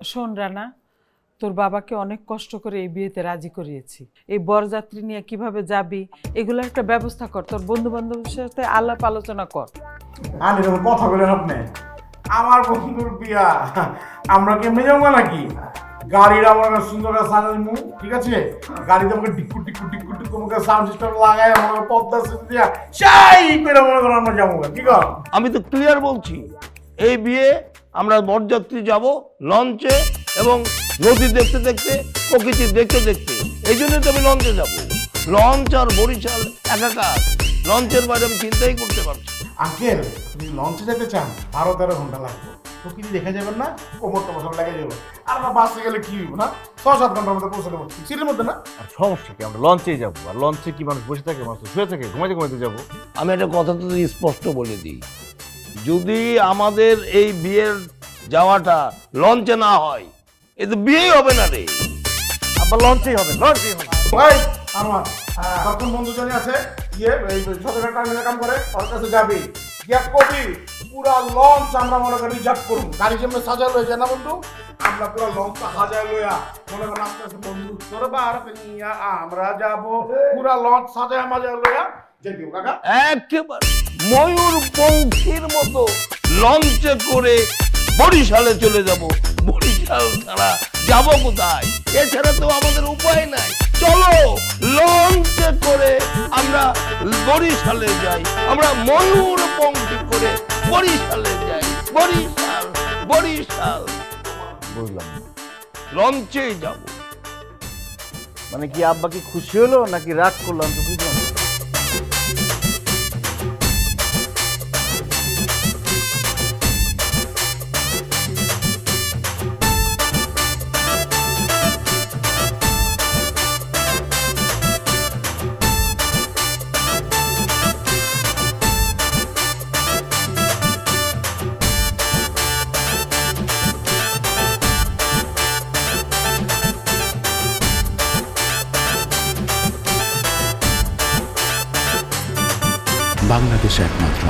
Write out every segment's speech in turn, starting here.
শোন রানা তোর বাবাকে অনেক কষ্ট করে এই বিয়েতে রাজি করিয়েছি। এই বরযাত্রী নিয়ে কীভাবে যাবি এগুলো একটা ব্যবস্থা কর তোর বন্ধু বান্ধবের সাথে আলাপ আলোচনা কর। আর এরকম কথা আপনি আমার বন্ধুর বিয়া আমরা কেমনে যাব নাকি? গাড়ির আমার সুন্দর সাজাইমু ঠিক আছে? গাড়িতে আমাকে আমাকে সাউন্ড সিস্টেম আমাকে পদ্মা সিট দিয়া সেই করে মনে করো আমরা যাব। ঠিক আছে? আমি তো ক্লিয়ার বলছি এই বিয়ে আমরা বরযাত্রী যাব লঞ্চে এবং নদী দেখতে দেখতে প্রকৃতি দেখতে দেখতে। এই জন্যই তো আমি লঞ্চে যাব। লঞ্চ আর বরিশাল একাকার। লঞ্চের বাইরে আমি চিন্তাই করতে পারছি। আঙ্কেল আপনি লঞ্চে যেতে চান বারো তেরো ঘণ্টা লাগবে। প্রকৃতি দেখা যাবেন না কোমরটা বছর লেগে যাবে আর আমরা বাসে গেলে কি হইব না? ছ সাত ঘণ্টার মধ্যে পৌঁছে দেবো। সিটের মধ্যে না? আর সমস্যা কি? আমরা লঞ্চেই যাব। আর লঞ্চে কি মানুষ বসে থাকে? মানুষ শুয়ে থাকে ঘুমাইতে ঘুমাইতে যাব। আমি একটা কথা তো স্পষ্ট বলে দিই। যদি আমাদের এই বিয়ের যাওয়াটা লঞ্চে না হয় এ তো বিয়েই হবে না রে। আবার লঞ্চেই হবে লঞ্চেই হবে। ভাই আমার তোর বন্ধু জানি আছে ইয়ে এই সতেরো টার্মিনাল কাম করে ওর কাছে যাবি। গিয়া কবি পুরা লঞ্চ আমরা মনে করি রিজার্ভ করুন গাড়ি যেমন সাজা লয়ে যায় না বন্ধু? আমরা পুরা লঞ্চটা সাজায় লইয়া মনে করেন আস্তে আস্তে বন্ধু তোর বার নিয়া আমরা যাব। পুরা লঞ্চ সাজায় মাজায় লইয়া যেতে কাকা। একেবারে। ময়ূর পঙ্খির মতো লঞ্চে করে বরিশালে চলে যাব। বরিশাল ছাড়া যাব কোথায়? এছাড়া তো আমাদের উপায় নাই। চলো লঞ্চে করে আমরা বরিশালে যাই। আমরা ময়ূর পঙ্খি করে বরিশালে যাই। বরিশাল বরিশাল। বুঝলাম। না। লঞ্চেই যাব। মানে কি আব্বা কি খুশি হলো নাকি রাগ করলাম তো বুঝলাম বাংলাদেশে একমাত্র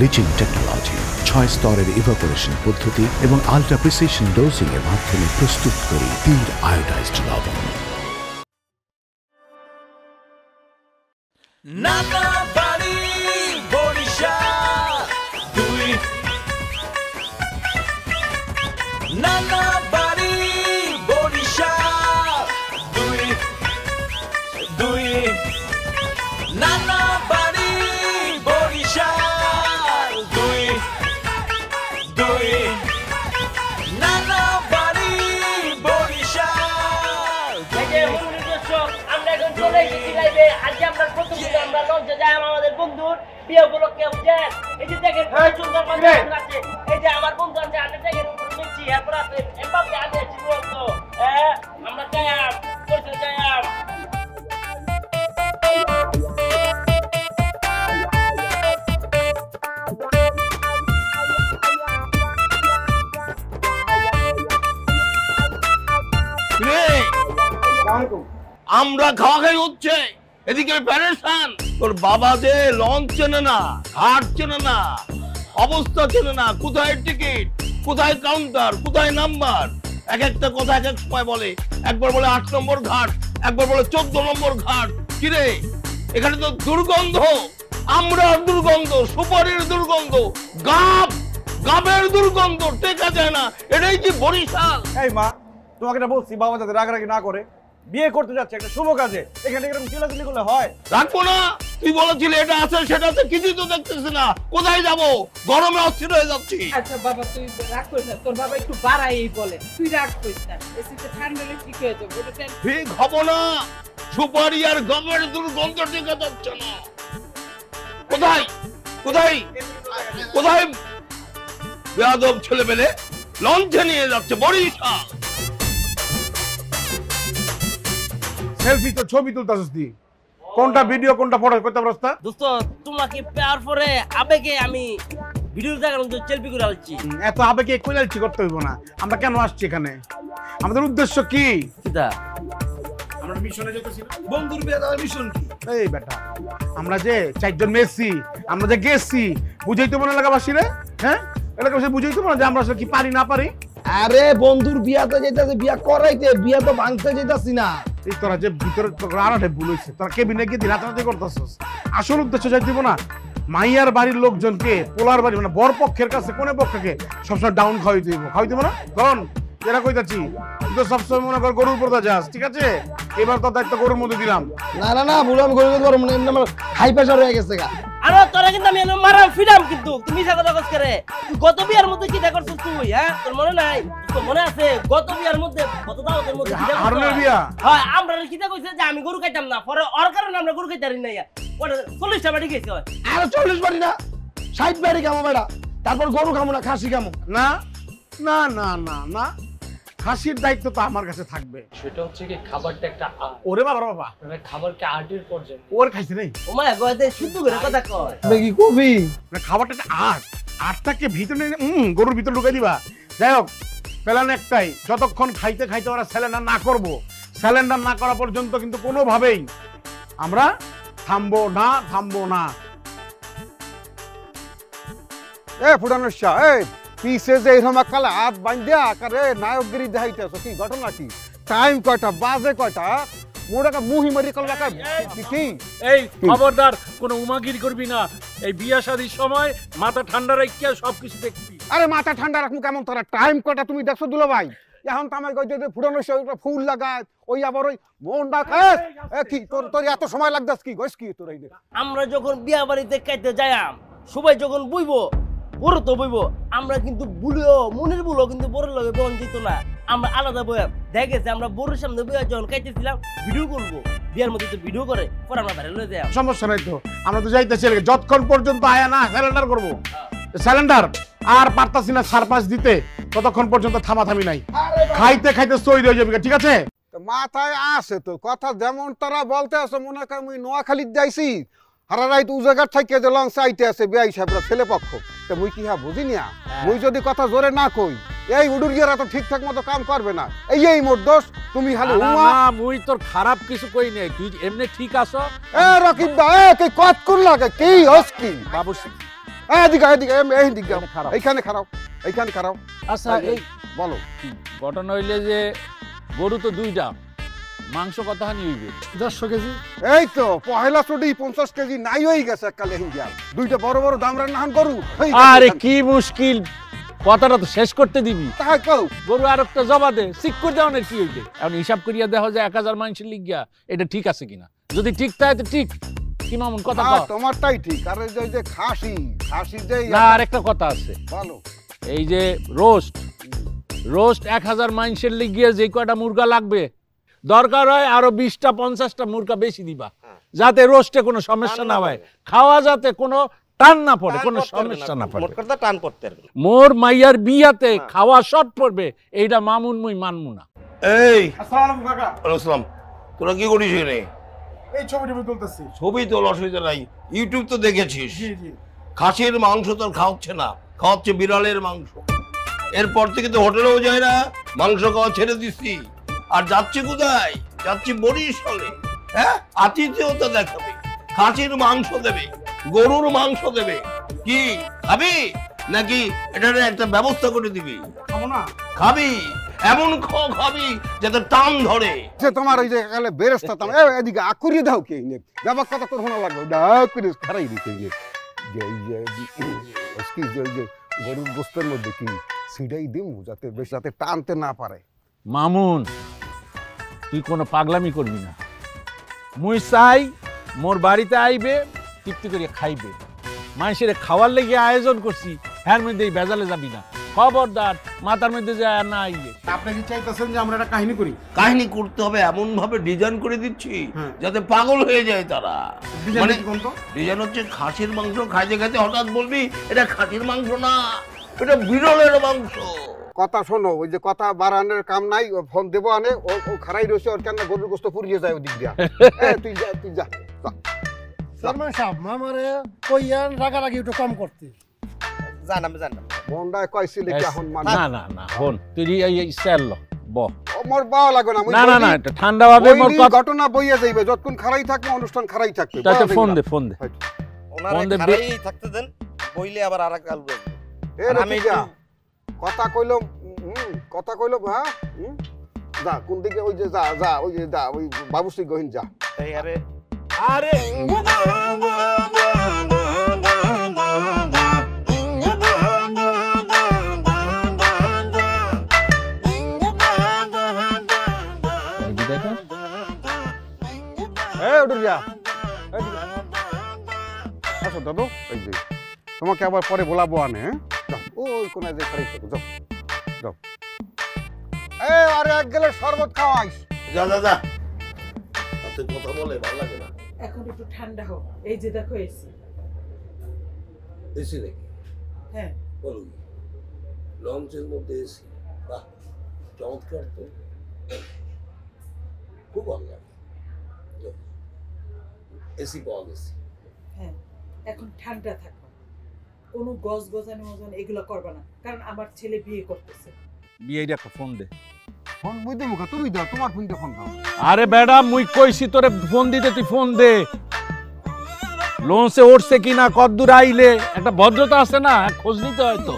লিচিং টেকনোলজি ছয় স্তরের ইভাপোরেশন পদ্ধতি এবং আলট্রা প্রিসিশন ডোজিং এর মাধ্যমে প্রস্তুত করি তীর আয়োডাইজড লবণ। আজকে আমরা প্রথম আমরা লঞ্চে যাই আমাদের বন্ধুর বিয়ে উপলক্ষে বুঝছেন? এই যে দেখেন কত সুন্দর মানুষজন আছে। এই যে আমার বন্ধু আছে, আমি দেখেন এরপর আছে আছি হ্যাঁ, আমরা যাইয়াম, পরিচয় যাইয়াম। আমরা খাওয়া খাই হচ্ছে এদিকে প্যারেশান তোর বাবা যে লঞ্চ চেনে না, ঘাট চেনে না, অবস্থা চেনে না, কোথায় টিকিট, কোথায় কাউন্টার কোথায় নাম্বার এক একটা কথা এক এক সময় বলে। একবার বলে আট নম্বর ঘাট, একবার বলে চোদ্দ নম্বর ঘাট। কিরে? এখানে তো দুর্গন্ধ। আমরা দুর্গন্ধ, সুপারির দুর্গন্ধ গাপ গাবের দুর্গন্ধ টেকা যায় না। এটাই কি বরিশাল? এই মা, তোমাকে না বলছি, বাবা যাতে রাগারাগি না করে। বিয়ে করতে যাচ্ছে একটা শুভ কাজে। এখানে এরকম চিলাচিলি করলে হয়? রাখব না। তুই বলেছিলি এটা আছে সেটা আছে কিছুই তো দেখতেছি না। কোথায় যাব? গরমে অস্থির হয়ে যাচ্ছি। আচ্ছা বাবা তুই রাগ করিস না। তোর বাবা একটু বাড়াই বলে। তুই রাগ করিস না। এসিতে ঠান্ডা হলে ঠিক হয়ে যাবে ঠিক হব না। সুপারি আর গমের দুর্গন্ধ টিকে যাচ্ছে না। কোথায়? কোথায়? কোথায়? বেয়াদব ছেলে পেলে লঞ্চে নিয়ে যাচ্ছে বড়ি বরিশাল সেলফি তো ছবি তুলতাছিস তুই। কোনটা ভিডিও কোনটা ফটো করতে পারছ না? দোস্ত তোমাকে পেয়ার পরে আবেগে আমি ভিডিও জন্য সেলফি করে আলছি। এত আবেগে করতে হইব না। আমরা কেন আসছি এখানে? আমাদের উদ্দেশ্য কি? কিতা আমরা মিশনে যেতেছি। বন্ধুর বিয়ে দেওয়ার মিশন কি? এই বেটা আমরা যে চারজন মেসি আমরা যে গেছি বুঝাইতে মনে লাগাবাসি রে হ্যাঁ? মনে যে আমরা আসলে কি পারি না পারি? আরে বন্ধুর বিয়াতে যেতেছে বিয়া করাইতে বিয়া তো ভাঙতে যেতেছি না। এই তোরা যে ভিতরে তোরা আড়াটে ভুল হয়েছে তোরা কেবিনে গিয়ে দিলাতাতি করতেছস। আসল উদ্দেশ্য যাই দিব না মাইয়ার বাড়ির লোকজনকে পোলার বাড়ি মানে বর পক্ষের কাছে কোনে পক্ষকে সবসময় ডাউন খাওয়াই দিব খাওয়াই দিব না? কারণ এরা কইতাছি? তুই তো সবসময় মনে কর গরুর উপর যাস ঠিক আছে? এবার তো দায়িত্ব গরুর মধ্যে দিলাম। না না না বুড়ো আমি গরিব পারব না এমনি আমার হাই প্রেসার হয়ে গেছে গা। আরে তোরা কিন্তু আমি এনে মারাম ফিরাম কিন্তু তুমি সাথে কথা করে তুই গত বিয়ার মধ্যে কি করছিস তুই হ্যাঁ? তোর মনে নাই? তোর মনে আছে গত বিয়ার মধ্যে গত দাওয়াতের মধ্যে কি দেখছিস? হারুনের বিয়া? হ্যাঁ আমরা কি কইছে যে আমি গরু খাইতাম না পরে ওর কারণে আমরা গরু খাইতারি না ইয়া ওটা চল্লিশটা বাড়ি গেছে। আরে চল্লিশ বাড়ি না ষাট বাড়ি খামো বেড়া তারপর গরু খামো না খাসি খামো। না না না না না খাসির দায়িত্ব তো আমার কাছে থাকবে। সেটা হচ্ছে কি খাবারটা একটা ওরে বাবা বাবা। মানে খাবারকে আর্টের পর্যায়ে। ওর খাইছে নেই ও মা গয়তে শুদ্ধ করে কথা কয়। কি কবি? মানে খাবারটা একটা আট আটটাকে ভিতরে উম, গরুর ভিতরে ঢুকে দিবা। যাই হোক প্ল্যান একটাই। যতক্ষণ খাইতে খাইতে ওরা স্যালেন্ডার না করব। স্যালেন্ডার না করা পর্যন্ত কিন্তু কোনোভাবেই আমরা থামবো না থামবো না। এ ফুটানোর শাহ এ পিসে যে এরকম কালে হাত বান্ধিয়া আকারে নায়কগিরি দেখাইতেছ? কি ঘটনা কি? টাইম কয়টা? বাজে কয়টা? মোড়াকা মুহি মারি কল কি? এই খবরদার কোনো উমাগিরি করবি না। এই বিয়া শাদির সময় মাথা ঠান্ডা রাখিয়া সবকিছু দেখবি। আরে মাথা ঠান্ডা রাখুন কেমন তোরা? টাইম কয়টা? তুমি দেখছ দুলো ভাই? এখন তো আমার কইতে ফুটানোর শাহ ফুল লাগায় ওই আবার ওই মনটা এ, এ কি তোর তোর এত সময় লাগদাস কি? গইস কি তোর আমরা যখন বিয়া বাড়িতে খাইতে যাইয়াম সবাই যখন বইবো বড় তো বইবো আমরা কিন্তু বুলিও মনের বুলো কিন্তু বড় লগে বন দিত না। আমরা আলাদা বয়াম দেখেছে আমরা বড়ের সামনে বইয়া যখন খাইতেছিলাম ভিডিও করব। বিয়ার মধ্যে তো ভিডিও করে পরে আমরা বাইরে লয়ে যাই। সমস্যা নাই তো আমরা তো যাইতেছি যতক্ষণ পর্যন্ত আয়া না স্যালেন্ডার করব। স্যালেন্ডার আর পারতাছি না সারপাস দিতে ততক্ষণ পর্যন্ত থামাথামি নাই। খাইতে খাইতে সই হয়ে যাবে ঠিক আছে? তো মাথায় আসে তো কথা যেমন তারা বলতে আছে মনে কর মুই নোয়াখালী যাইছি। হারা রাইত উজাগার থেকে যে লং সাইটে আছে বিআই সাহেবরা ছেলে পক্ষ। তো মুই কি হ্যাঁ বুঝি না মুই যদি কথা জোরে না কই এই উডুরিয়ারা তো ঠিকঠাক মতো কাম করবে না। এই এই মোর দোষ তুমি খালি উমা মুই তোর খারাপ কিছু কই নাই। তুই এমনি ঠিক আছো? এ রকিব দা এ কে কত কোন লাগে কি হস কি? বাবু এ এদিকে এদিকে এম এই দিকে। এইখানে খারাপ এইখানে খারাপ। আচ্ছা এই বলো। ঘটনা হইলে যে গরু তো দুইটা। মাংস কত হানি হইবে? দেড়শো কেজি। এই তো পহেলা চুটি পঞ্চাশ কেজি নাই হয়ে গেছে কালে হিন্দিয়া। দুইটা বড় বড় দামরা নাহান করু আরে কি মুশকিল। কথাটা তো শেষ করতে দিবি। কও। গরু আর একটা জবা দে ঠিক করে দেওয়ানের কি হইবে এখন হিসাব করিয়া দেখা যায় এক হাজার মানুষের লিগিয়া এটা ঠিক আছে কিনা। যদি ঠিক থাকে তো ঠিক। কি মামুন কথা। তোমারটাই ঠিক। আর এই যে- যে খাসি খাসি যে না আর একটা কথা আছে। ভালো এই যে রোস্ট। রোস্ট এক হাজার মাইন্সের লিগিয়ে যে কয়টা মুরগা লাগবে দরকার হয় আরও বিশটা পঞ্চাশটা মুরগা বেশি দিবা। যাতে রোস্টে কোনো সমস্যা না হয়। খাওয়া যাতে কোনো টান না পড়ে কোনো সমস্যা না পড়ে। টান না। মোর মাইয়ার বিয়াতে খাওয়া শর্ট পড়বে এইটা মামুন মুই মানমু না। এই। আসসালামু কাকা। আসসালাম। তোরা কি করিস এখানে? এই ছবি টবি তুলতেছি। ছবি তোর অসুবিধা নাই। ইউটিউব তো দেখেছিস? জি জি। খাসির মাংস তোর খাওয়াচ্ছে না। খাওয়াচ্ছে বিড়ালের মাংস। এরপর থেকে তো হোটেলেও যায় না। মাংস খাওয়া ছেড়ে দিচ্ছি। আর যাচ্ছি কোথায় যাচ্ছি বরিশালে হ্যাঁ? আতিথেয়তা দেখাবে খাসির মাংস দেবে গরুর মাংস দেবে। কি খাবি? নাকি এটার একটা ব্যবস্থা করে দিবি? খাব না। খাবি? এমন খাও খাবি যাতে টান ধরে। যে তোমার ওই যে কালে বেরেস্তা তাম এ এদিকে আকুরিয়ে দাও কে নে ব্যাপার কথা তোর শোনা লাগবে না করে খারাই দিতে যে যে যে আজকে যে যে গরুর গোস্তের মধ্যে কি সিডাই দিমু যাতে বেশ যাতে টানতে না পারে? মামুন তুই কোনো পাগলামি করবি না। মুই চাই মোর বাড়িতে আইবে তৃপ্তি করে খাইবে। মানুষের খাওয়ার লেগে আয়োজন করছি হ্যার মধ্যে এই বেজালে যাবি না। খবরদার মাথার মধ্যে যায় না আইয়ে আপনি কি চাইতেছেন যে আমরা একটা কাহিনী করি? কাহিনী করতে হবে এমন ভাবে ডিজাইন করে দিচ্ছি হ্যাঁ। যাতে পাগল হয়ে যায় তারা। মানে ডিজাইন হচ্ছে খাসির মাংস খাইতে খাইতে হঠাৎ বলবি এটা খাসির মাংস না এটা বিরলের মাংস। কথা শোনো ওই যে কথা বাড়ানোর কাম নাই ও ফোন দেবো আনে ও ও খারাই রয়েছে ওর কেন গরুর গোস্ত পুড়িয়ে যায় ওদিক দিয়া। এ, তুই যা তুই যা। চেয়ারম্যান সাহেব মামারে কইয়ান রাগারাগি একটু কম করতে। জানাম জানাম মন্ডায় কইছিলে কি এখন মানে না না না হন তুই এই স্টাইল ল ব। মোর বাবা লাগবে না না না না এটা ঠান্ডা ভাবে মোর কথা ঘটনা বইয়া যাইবে যতক্ষণ খারাই থাকবে অনুষ্ঠান খারাই থাকবে তাতে ফোন দে ফোন দে। ওনারে ফোন দে, খারাই থাকতে দেন বইলে আবার আরেক আলু এ আর রে আমি যা। কথা কইল হুম কথা কইলো হ্যাঁ হুম? যা কোন দিকে ওই যে যা যা ওই যে যা ওই বাবুশ্রী গহিন যা এই আরে আরে। দাদু এই যে তোমাকে আবার পরে বলাবো আনে হ্যাঁ ওই কোনায় যে খারাপ যাও যাও। এ আরে এক গেলে শরবত খাওয়াইস। যা যা যা। তুই কথা বলে ভালো লাগে না। এখন একটু ঠান্ডা হোক। এই যে দেখো এসি এসি নাকি? হ্যাঁ। বলুন। লঞ্চের মধ্যে এসি বাহ চমৎকার তো। খুব ভালো লাগে। এসি পাওয়া গেছে। হ্যাঁ এখন ঠান্ডা থাকো। কোনো গজ গজানি মজন এগুলো করবা না। কারণ আমার ছেলে বিয়ে করতেছে। বিয়ের একটা ফোন দে। ফোন মুই দেবো তুমি দাও তোমার ফোনটা ফোন দাও। আরে বেডা মুই কইছি তোরে ফোন দিতে তুই ফোন দে। লঞ্চে উঠছে কিনা কদ্দূর আইলে? একটা ভদ্রতা আছে না খোঁজ নিতে হয় তো।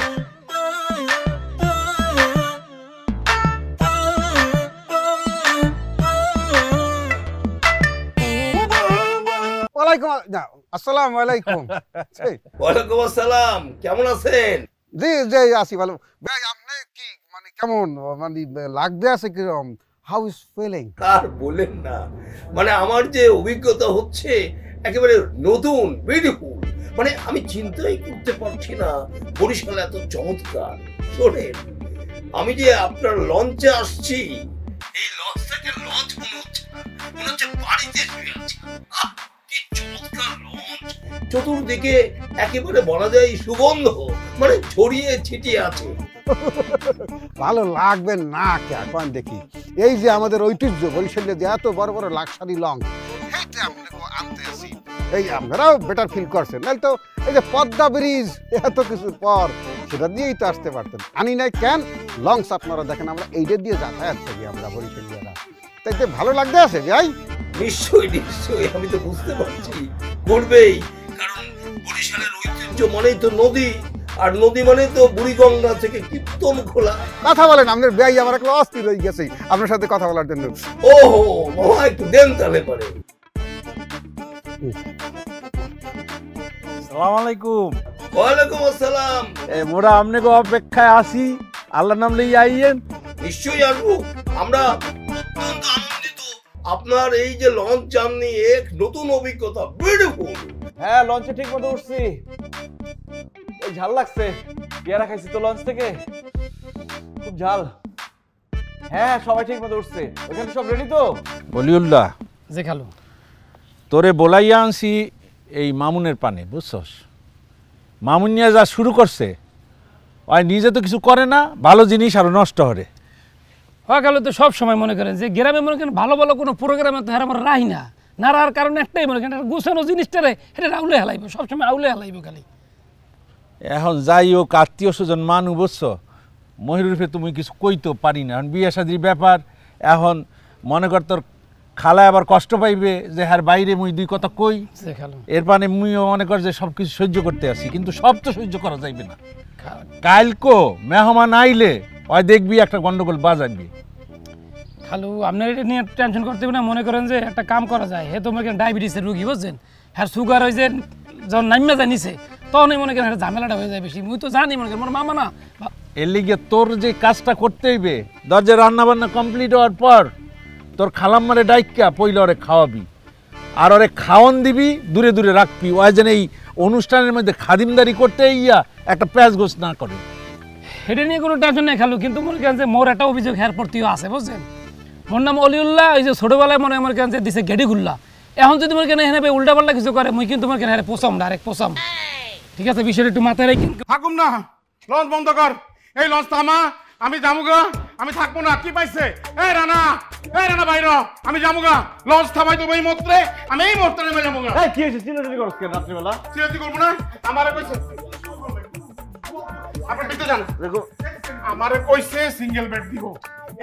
ওয়ালাইকুম না আসসালামু আলাইকুম। ওয়ালাইকুম আসসালাম কেমন আছেন? জি জি আসি ভালো। ভাই আপনি কি মানে কেমন মানে লাগবে আছে কীরকম? হাউ ইজ ফিলিং আর বলেন না। মানে আমার যে অভিজ্ঞতা হচ্ছে একেবারে নতুন বিউটিফুল মানে আমি চিন্তাই করতে পারছি না বরিশাল এত চমৎকার। শোনেন আমি যে আপনার লঞ্চে আসছি এই লঞ্চটাকে লঞ্চ মনে হচ্ছে মনে হচ্ছে বাড়িতে শুয়ে আছি চতুর্দিকে একেবারে বলা যায় সুগন্ধ মানে ছড়িয়ে ছিটিয়ে আছে। ভালো লাগবে না কে? এখন দেখি। এই যে আমাদের ঐতিহ্য বরিশালে যে এত বড় বড় লাক্সারি লং এই আপনারাও বেটার ফিল করছেন নাহলে তো এই যে পদ্মা ব্রিজ, এত কিছুর পর, সেটা দিয়েই তো আসতে পারতেন। আনি নাই কেন? লংস আপনারা দেখেন, আমরা এইটা দিয়ে যাতায়াত করি আমরা বরিশালিয়ারা তাই তো ভালো লাগতে আছে ভাই নিশ্চয়ই নিশ্চয়ই আমি তো বুঝতে পারছি। করবেই কারণ বরিশালের ঐতিহ্য মানেই তো নদী আর নদী মানে তো বুড়িগঙ্গা থেকে কীর্তন খোলা। কথা বলেন আপনার ব্যয় আমার একটা অস্থির হয়ে গেছে আপনার সাথে কথা বলার জন্য। ওহো মামা একটু দেন তাহলে পরে। সালাম আলাইকুম। ওয়ালাইকুম আসসালাম। এ মোরা আপনাকে অপেক্ষায় আসি। আল্লাহর নাম লই আইয়েন। নিশ্চয়ই আসব। আমরা আপনার এই যে লঞ্চ জার্নি এক নতুন অভিজ্ঞতা বিউটিফুল হ্যাঁ লঞ্চে ঠিক মতো উঠছি। ওই ঝাল লাগছে। পেয়ারা খাইছি তো লঞ্চ থেকে। খুব ঝাল। হ্যাঁ সবাই ঠিক মতো উঠছে। ওখানে সব রেডি তো? বলিউল্লাহ। যে খালো। তোরে বলাইয়া আনছি এই মামুনের পানে বুঝছস? মামুন নিয়ে যা শুরু করছে ওই নিজে তো কিছু করে না ভালো জিনিস আরও নষ্ট হরে। হকালে তো সব সময় মনে করেন যে গ্রামে মনে করেন ভালো ভালো কোনো প্রোগ্রামে তো হার আমরা রাহি না। নাড়ার কারণে একটাই মনে করেন গুছানো জিনিসটারে এটা আউলে হেলাইব সবসময় আউলে হেলাইব খালি। এখন যাই হোক আত্মীয় স্বজন মানু বুঝছ? মহিরুফে তুমি কিছু কইতো পারি না। এখন বিয়ে শাদির ব্যাপার এখন মনে কর তোর খালা আবার কষ্ট পাইবে যে হ্যার বাইরে মুই দুই কথা কই। এর মানে মুইও মনে কর যে সব কিছু সহ্য করতে আসি কিন্তু সব তো সহ্য করা যাইবে না। কালকো মেহমান আইলে ওই দেখবি একটা গন্ডগোল বাজাবি খালু আপনার এটা নিয়ে টেনশন করতে হবে না মনে করেন যে একটা কাম করা যায়। হে তো করেন ডায়াবেটিসের রুগী বুঝছেন? হ্যাঁ সুগার হয়ে যে যখন নামিয়ে যায় নিচে তখনই মনে করেন ঝামেলাটা হয়ে যায় বেশি। মুই তো জানি মনে করেন মোর মামা না। এর লিগে তোর যে কাজটা করতে হইবে দরজা রান্না বান্না কমপ্লিট হওয়ার পর তোর খালাম্মারে ডাইকা পইলে ওরে খাওয়াবি। আর ওরে খাওয়ান দিবি দূরে দূরে রাখবি। ওই যেন এই অনুষ্ঠানের মধ্যে খাদিমদারি করতে ইয়া একটা প্যাঁচ গোছ না করে। এটা নিয়ে কোনো টেনশন নেই খালু কিন্তু মনে করেন যে মোর একটা অভিযোগ হ্যার প্রতিও আছে বুঝছেন? মোর নাম অলিউল্লাহ ওই যে ছোটবেলায় মনে মনে করেন যে দিছে গেডিগুল্লা। এখন যদি মনে করেন এখানে উল্টা পাল্টা কিছু করে মুই কিন্তু মনে করেন হ্যাঁ পোসাম ডাইরেক্ট পোসাম ঠিক আছে বিষয়টা একটু মাথায় রেখে। থাকুম না লঞ্চ বন্ধ কর। এই লঞ্চ থামা আমি যামুগা আমি থাকব না কি পাইছে? এই রানা এই রানা বাইর আমি যামুগা লঞ্চ থামাই দেবো এই মুহূর্তে আমি এই মুহূর্তে নেমে এই কি হয়েছে? চিল্লাচিল্লি করছ কেন রাত্রিবেলা? সিরিয়াসলি করব না আমারে কইছে। আপনি আমারে কইছে সিঙ্গেল বেড দিব।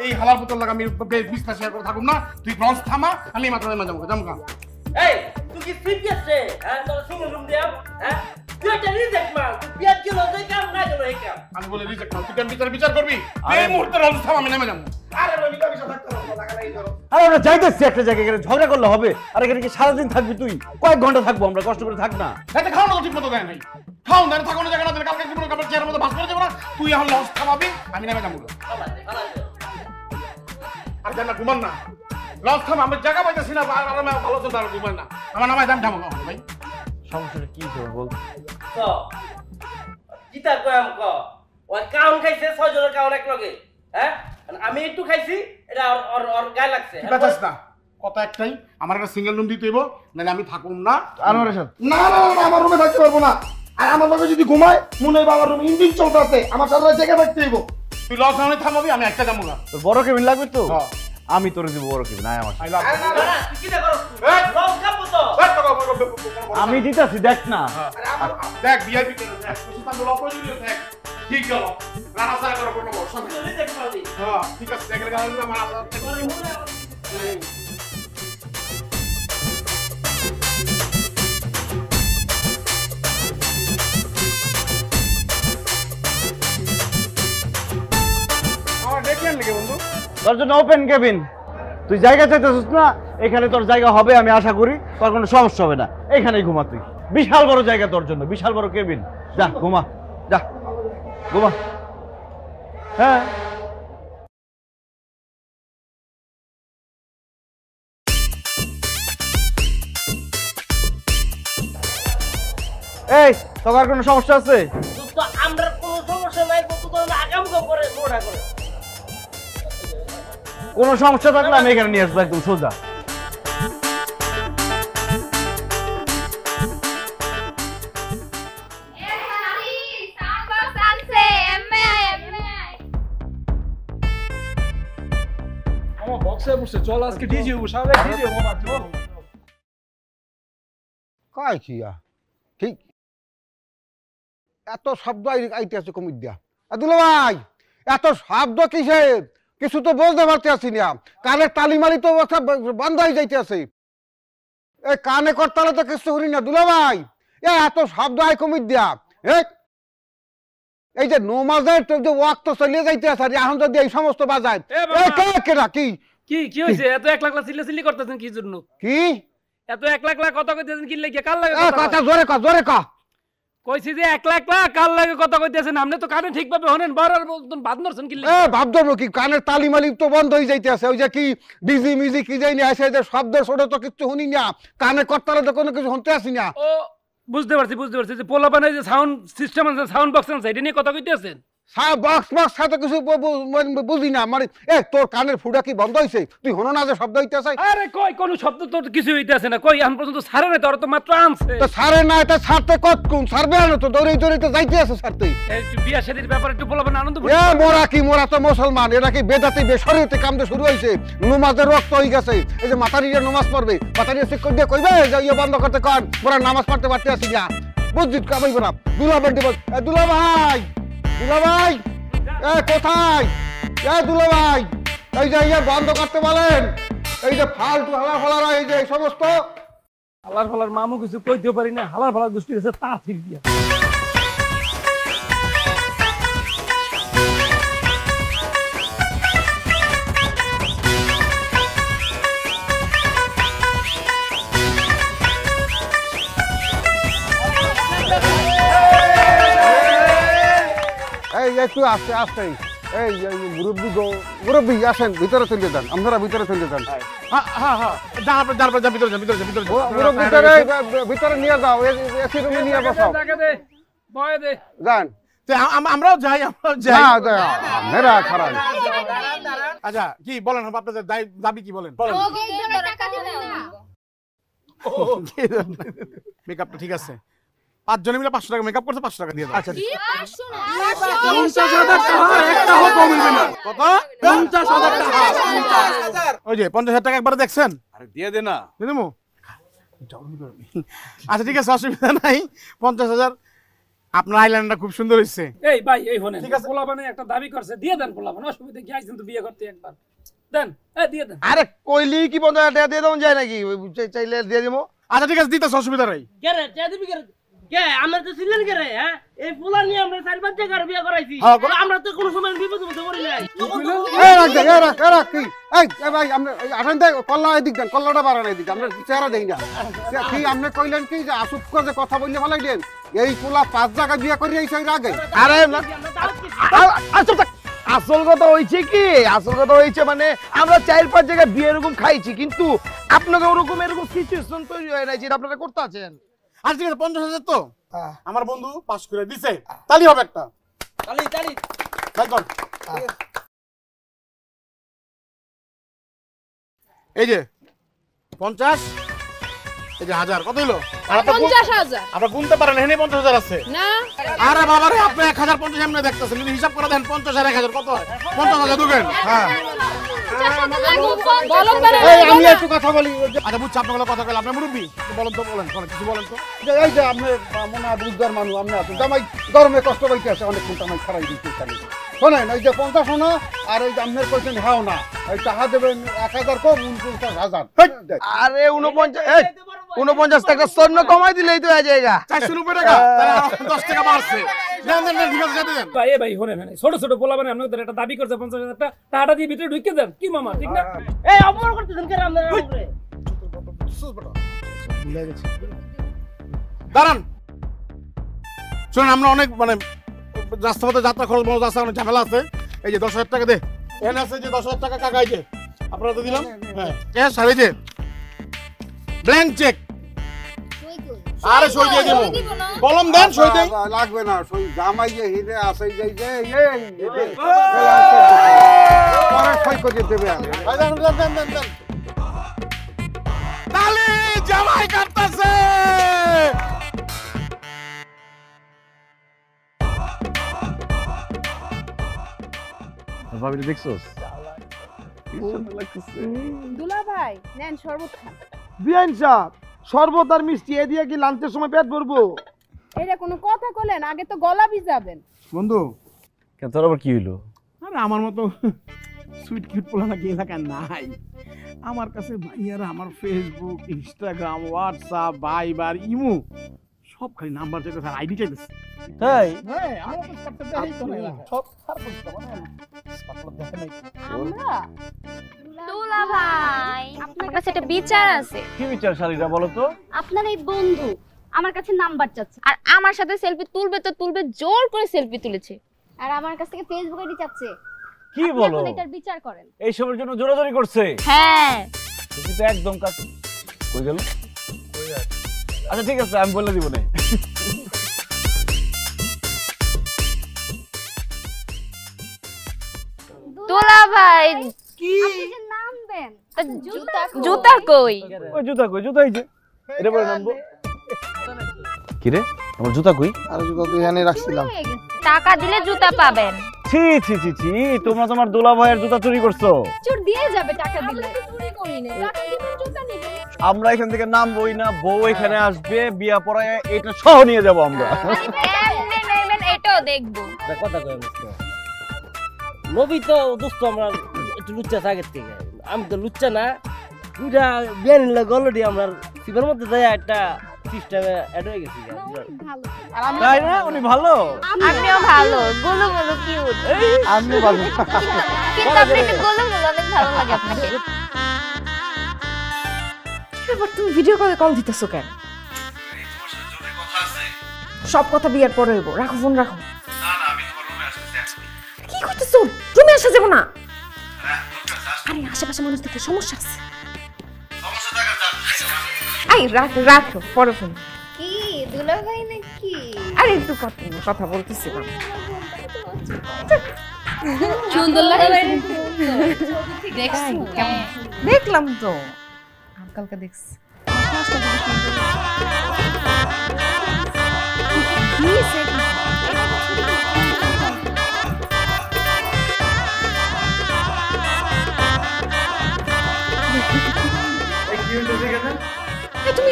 এই হালার বোতল লাগা আমি বিছনা শেয়ার করে থাকুম না। তুই ব্রঞ্জ থামা আমি মাথা নেমে যাব এই তুই কি সিরিয়াস রে হ্যাঁ তোর সিঙ্গেল রুম দিয়া হ্যাঁ? তুই একটা রিজেক্ট মাল তুই বিয়ার গেল ওই কাম না গেল এই কাম। আমি বলে রিজেক্ট তুই কেন বিচার বিচার করবি? এই মুহূর্তে অবস্থা আমি নেমে যাব। আরে ওই মিটা মিশা থাকতে হবে টাকা নাই ধরো। আরে আমরা যাইতেছি একটা জায়গায় এখানে ঝগড়া করলে হবে। আর এখানে কি সারাদিন থাকবি তুই? কয়েক ঘণ্টা থাকব আমরা কষ্ট করে থাক না। এতে খাওয়ানো ঠিক মতো দেয় নাই। খাওয়ান দেয় না জায়গা না দিলে কালকে জীবনে কাপড় চেয়ারের মধ্যে ভাস করে যাব না? তুই এখন লস থামাবি আমি নেমে যাব। আর জানা ঘুমান না। থাম আমি জায়গা পাইতেছি না আর আরামে ভালো চলতে আর ঘুমান না। আমার নামায় দাম থামো ভাই? সমস্যাটা কি করব বল? কিতা কয়াম ক? ওই কাউন খাইছে ছয় জনের কাউন এক লগে হ্যাঁ আমি একটু খাইছি এটা ওর গায়ে লাগছে। আছে না কথা একটাই আমার একটা সিঙ্গেল রুম দিতে হইব নাহলে আমি থাকুম না। আর আমার সাথে? না না না, আমার রুমে থাকতে পারব না। আর আমার লগে যদি ঘুমায় মনে হইব আমার রুমে ইঞ্জিন চলতেছে আমার সাথে জায়গা থাকতে হইব। তুই লকডাউনে থামাবি আমি একটা যাব না। তোর বড় কেবিন লাগবে তো? হ্যাঁ। আমি তোর দিব বড় কেবিন আয় আমার আমি দিতেছি দেখ না। দেখ ভিআইপি দেখ দেখ। ঠিক গেল। রানা করে কোনো হ্যাঁ ঠিক আছে দেখলে গেল আমার আলাদা তোরে বন্ধু? জন্য ওপেন কেবিন তুই জায়গা চাইতেছিস না এখানে তোর জায়গা হবে আমি আশা করি। তোর কোনো সমস্যা হবে না। এখানেই ঘুমা তুই। বিশাল বড় জায়গা তোর জন্য বিশাল বড় কেবিন যা ঘুমা যা ঘুমা। হ্যাঁ। এই তোমার কোনো সমস্যা আছে? আমরা কোনো সমস্যা নাই কত আগাম করে করে। কোনো সমস্যা থাকলে আমি এখানে নিয়ে আসব একদম সোজা। চল আজকে ডিজে সারা ডিজে চল কয়? ঠিক। এত শব্দ আই- আইতে আছে কমিট দিয়া। দুলো ভাই এত শব্দ কিসের? কিছু তো বলতে পারতে আছি না। কানের তালি মারি তো সব বন্ধ হয়ে যাইতে আছে এই কানে করতালে তো কিছু করি না দুলো ভাই। এ এত শব্দ আই কমিট দিয়া। এই যে নমাজের তো যে ওয়াক্ত চলিয়ে যাইতে আর এখন যদি এই সমস্ত বাজায়! কে কেডা কি? কি কি হয়েছে এত এক লাখ লাখ চিল্লা চিল্লি করতেছেন কি জন্য? কি? এত এক লাখ লাখ কথা কইতেছেন কি লাগে কার লাগে কথা জোরে ক জোরে ক। কইছি যে এক লাখ লাখ কার লাগে কথা কইতেছেন? আপনি তো কানে ঠিকভাবে হনেন বারার মতন বাদ নরছেন কি এ লাগে ধরবো কি? কানের তালি মালি তো বন্ধ হয়ে যাইতে আছে ওই যে কি ডিজি মিউজিক কি যাই না আসে যে শব্দ ছোট তো কিছু শুনি না কানে কর্তারে তো কোনো কিছু শুনতে আসি না। ও বুঝতে পারছি বুঝতে পারছি যে পোলাপানে যে সাউন্ড সিস্টেম আছে সাউন্ড বক্স আছে এটা নিয়ে কথা কইতেছেন? বক্স বক্স সাথে কিছু মানে বুঝি না মানে এ তোর কানের ফুটা কি বন্ধ তুই হনো না যে শব্দ আরে কই কোন শব্দ তো কিছু হইতেছে না। কই এখন পর্যন্ত সারে না তোর তো মাত্র আনছে। তো সারে না এটা সারতে কত কোন সারবে না তো দৌড়ে দৌড়ে তো যাইতে আছে বিয়া শাদির ব্যাপারে একটু পোলাপানে আনন্দ এ মোরা কি মোরা তো মুসলমান এরা কি বেদাতি বেসরিতে কামতে শুরু হয়েছে নুমাজের রক্ত হয়ে গেছে। এই যে মাতারিয়া নামাজ পড়বে মাতারিয়া ঠিক করে দিয়ে কইবে যে ইয়ে বন্ধ করতে কন মোরা নামাজ পড়তে পারতে আসি না। বুঝছিস কামাই বরাম দুলা এ দুলা ভাই দুলা ভাই এ কোথায়? এ দুলাভাই, এই যে ইয়ে বন্ধ করতে বলেন এই যে ফালতু হালা ফালারা, এই যে এই সমস্ত। হালার ফালার মামু কিছু কইতেও পারি না, হালার ফালার দুষ্টি আছে তা ফির দিয়া। এই একটু আস্তে আস্তে। এই মুরব্বী গো মুরব্বী আসেন ভিতরে চলে যান আপনারা ভিতরে চলে যান। হ্যাঁ। হ্যাঁ হ্যাঁ যা আপনি যা আপনি যা ভিতরে যান ভিতরে যান ভিতরে ও, যান মুরব্বী ভিতরে ভিতরে নিয়ে যাও এসি রুমে নিয়ে বসাও টাকা দে বয় দে। যান। তো আম- আম- আমরাও যাই আমরাও যাই। মেরা খারাপ। আচ্ছা কি বলেন আপনাদের দাবি কি বলেন? বলেন। মেকআপটা ঠিক আছে। পাঁচ জনে মিলে পাঁচশো টাকা মেকআপ করছে পাঁচশো টাকা দিয়ে দাও। আচ্ছা কত? পঞ্চাশ হাজার টাকা। ওই যে পঞ্চাশ হাজার টাকা একবার দেখছেন? আরে দিয়ে দে না। দিয়ে দেবো আচ্ছা ঠিক আছে অসুবিধা নাই। পঞ্চাশ হাজার। আপনার আইল্যান্ডটা খুব সুন্দর হয়েছে এই ভাই এই হনেন পোলাপানে একটা দাবি করছে দিয়ে দেন পোলাপানে অসুবিধা কি আইছেন তো বিয়ে করতে একবার। দেন এই দিয়ে দেন। আরে কইলি কি পঞ্চাশ হাজার টাকা দিয়ে দেওয়া যায় নাকি চাইলে দিয়ে দিব আচ্ছা ঠিক আছে দিতেছে অসুবিধা নাই। গেরে চা দিবি গেরে কে আমরা তো ছিলেন কে রে হ্যাঁ এই ফুলা নিয়ে আমরা চার পাঁচ জায়গার বিয়ে করাইছি আমরা তো কোনো সময় বিপদ মধ্যে পড়ি নাই এই রাখ দে, এই রাখ, এই রাখ, কি? এই, এই ভাই, আপনি- এই আসেন কল্লা এদিক দেন, কল্লাটা বাড়ান এদিক, আমরা চেহারা দেই না। কি, আপনি কইলেন কি যে আসুক করে কথা বললে ফেলাইলেন? এই পোলা পাঁচ জায়গায় বিয়ে করে আইছে এর আগে। আরে আসল আসল কথা হয়েছে কি আসল কথা হয়েছে মানে আমরা চার পাঁচ জায়গায় বিয়ে এরকম খাইছি কিন্তু আপনাকে ওরকম এরকম সিচুয়েশন তৈরি হয় নাই যেটা আপনারা করতে আছেন আর ঠিক আছে পঞ্চাশ হাজার তো? আমার বন্ধু পাশ করে দিছে। তালি হবে একটা। তালি তালি। এই যে পঞ্চাশ। এই যে হাজার কত আপনার গুনতে পারেন এখানে পঞ্চাশ হাজার আছে। না। আরে বাবা রে আপনি এক হাজার পঞ্চাশ এমনি দেখতেছেন যদি হিসাব করে দেন পঞ্চাশ আর এক হাজার কত হয়? পঞ্চাশ হাজার হ্যাঁ। আমি একটু কথা বলি যে- আচ্ছা বুঝছি আপনাগুলো কথা কইলে আপনি মুরব্বী বলেন তো বলেন বলেন, কিছু বলেন তো। এই যে আপনি মনে হয় বুঝদার মানুষ আপনি আছেন। জামাই গরমে কষ্ট পাইতে আছে অনেকক্ষণ জামাই খারাই দিতে শোনেন ওই যে পঞ্চাশ না আর ওই যে আপনার কইছেন হ্যাঁ না ওই টাকা দেবেন এক হাজার কম উনপঞ্চাশ হাজার। দেখ। আরে উনপঞ্চাশ এই, উনপঞ্চাশ টাকা স্বর্ণ কমাই দিলেই তো হয়ে জায়গা। চারশো নব্বই টাকা? দশ টাকা বাড়ছে। ভাই এ ভাই। ছোট ছোট পোলা মানে আপনাদের একটা দাবি করছে পঞ্চাশ হাজার টাকা। টাকাটা দিয়ে ভিতরে ঢুকে দেন কি মামা ঠিক না? এই অপমান করতেছেন কেন আপনারা? দাঁড়ান। শুনুন আমরা অনেক মানে রাস্তা পথে যাত্রা খরচ বড় রাস্তা অনেক ঝামেলা আছে। এই যে দশ হাজার টাকা দে। এখানে আছে যে দশ হাজার টাকা কাকা এই যে আপনারা তো দিলাম। হ্যাঁ। আর যে ব্ল্যাঙ্ক চেক আরে সই দিয়ে দেবো কলম দেন সই দেন লাগবে না সই জামাই যে হিরে আছে যে এই যে এই পরে সই করে দেবে আমি দেন, দেন, দেন, দেন, দেন। জামাই কাটতাছে দেখছোস দুলা ভাই নেন শরবত খান বিআইন সাহেব শরবত আর মিষ্টি এ দিয়ে কি লাঞ্চের সময় পেট ভরবো? এটা কোনো কথা কলেন আগে তো গলা ভিজাবেন। বন্ধু। কেন তোর আবার কি হইল? আরে আমার মতো সুইট কিউট পোলা নাকি এলাকায় নাই। আমার কাছে ভাইয়ারা আমার Facebook Instagram WhatsApp Viber imo সব খালি নাম্বার চাইতেছে আর আইডি চাইতেছে। তাই? হ্যাঁ আমার তো সবটা দেখাই তো না। এলাকা। সব দুলা ভাই আপনার কাছে একটা বিচার আছে। কি বিচার শালিরা বলো তো? আপনার এই বন্ধু আমার কাছে নাম্বার চাচ্ছে। আর আমার সাথে সেলফি তুলবে তো তুলবে জোর করে সেলফি তুলেছে। আর আমার কাছ থেকে ফেসবুক আইডি চাচ্ছে। কি বলো? এখন এটার বিচার করেন। এই সবের জন্য জোরাজোরি করছে? হ্যাঁ। তুমি তো একদম কাজ কই গেল? আচ্ছা ঠিক আছে আমি বলে দিব না। দুলা ভাই কি তা জুতা জুতা কই? ওই জুতা কই জুতা হইছে এটা পরে নামবো। কি রে আমার জুতা কই? আর যদি তো এখানে রাখছিলাম। টাকা দিলে জুতা পাবেন। ছি ছি ছি ছি তোমরা তোমার দুলা ভাইয়ের জুতা চুরি করছ। চোর দিয়ে যাবে টাকা দিলে। চুরি করি না টাকা দিবেন জুতা নিবেন আমরা এখান থেকে নামবই না বউ এখানে আসবে বিয়া পড়ায় এটা সহ নিয়ে যাব আমরা। এটাও দেখব। কথা কই মুস্ত নবী তো দোস্ত আমার একটু লুচ্চা আগের থেকে। আমি তো লুচ্চা না। দুইটা বিয়ে নিলে গলডি আমরা সিপের মধ্যে যাই একটা সিস্টেমে অ্যাড হয়ে গেছি তাই না? উনি ভালো? আপনিও ভালো। গুলো গুলো কিউট আমি ভালো। কিন্তু আপনি একটু গুলো গুলো অনেক ভালো লাগে আপনাকে। এবার তুমি ভিডিও কলে কল দিতেছো কেন? সব কথা বিয়ার পরে হইব। রাখো ফোন রাখো। কি করতেছো? রুমে আসা যাব না? আরে আশেপাশে মানুষ দেখলে সমস্যা আছে? আই রাখ রাখ পরে ফোন। কি দুলা ভাই নাকি? আরে একটু কথা কথা বলতেছিলাম সুন্দর লাগে? দেখলাম তো। কালকে দেখছি। কি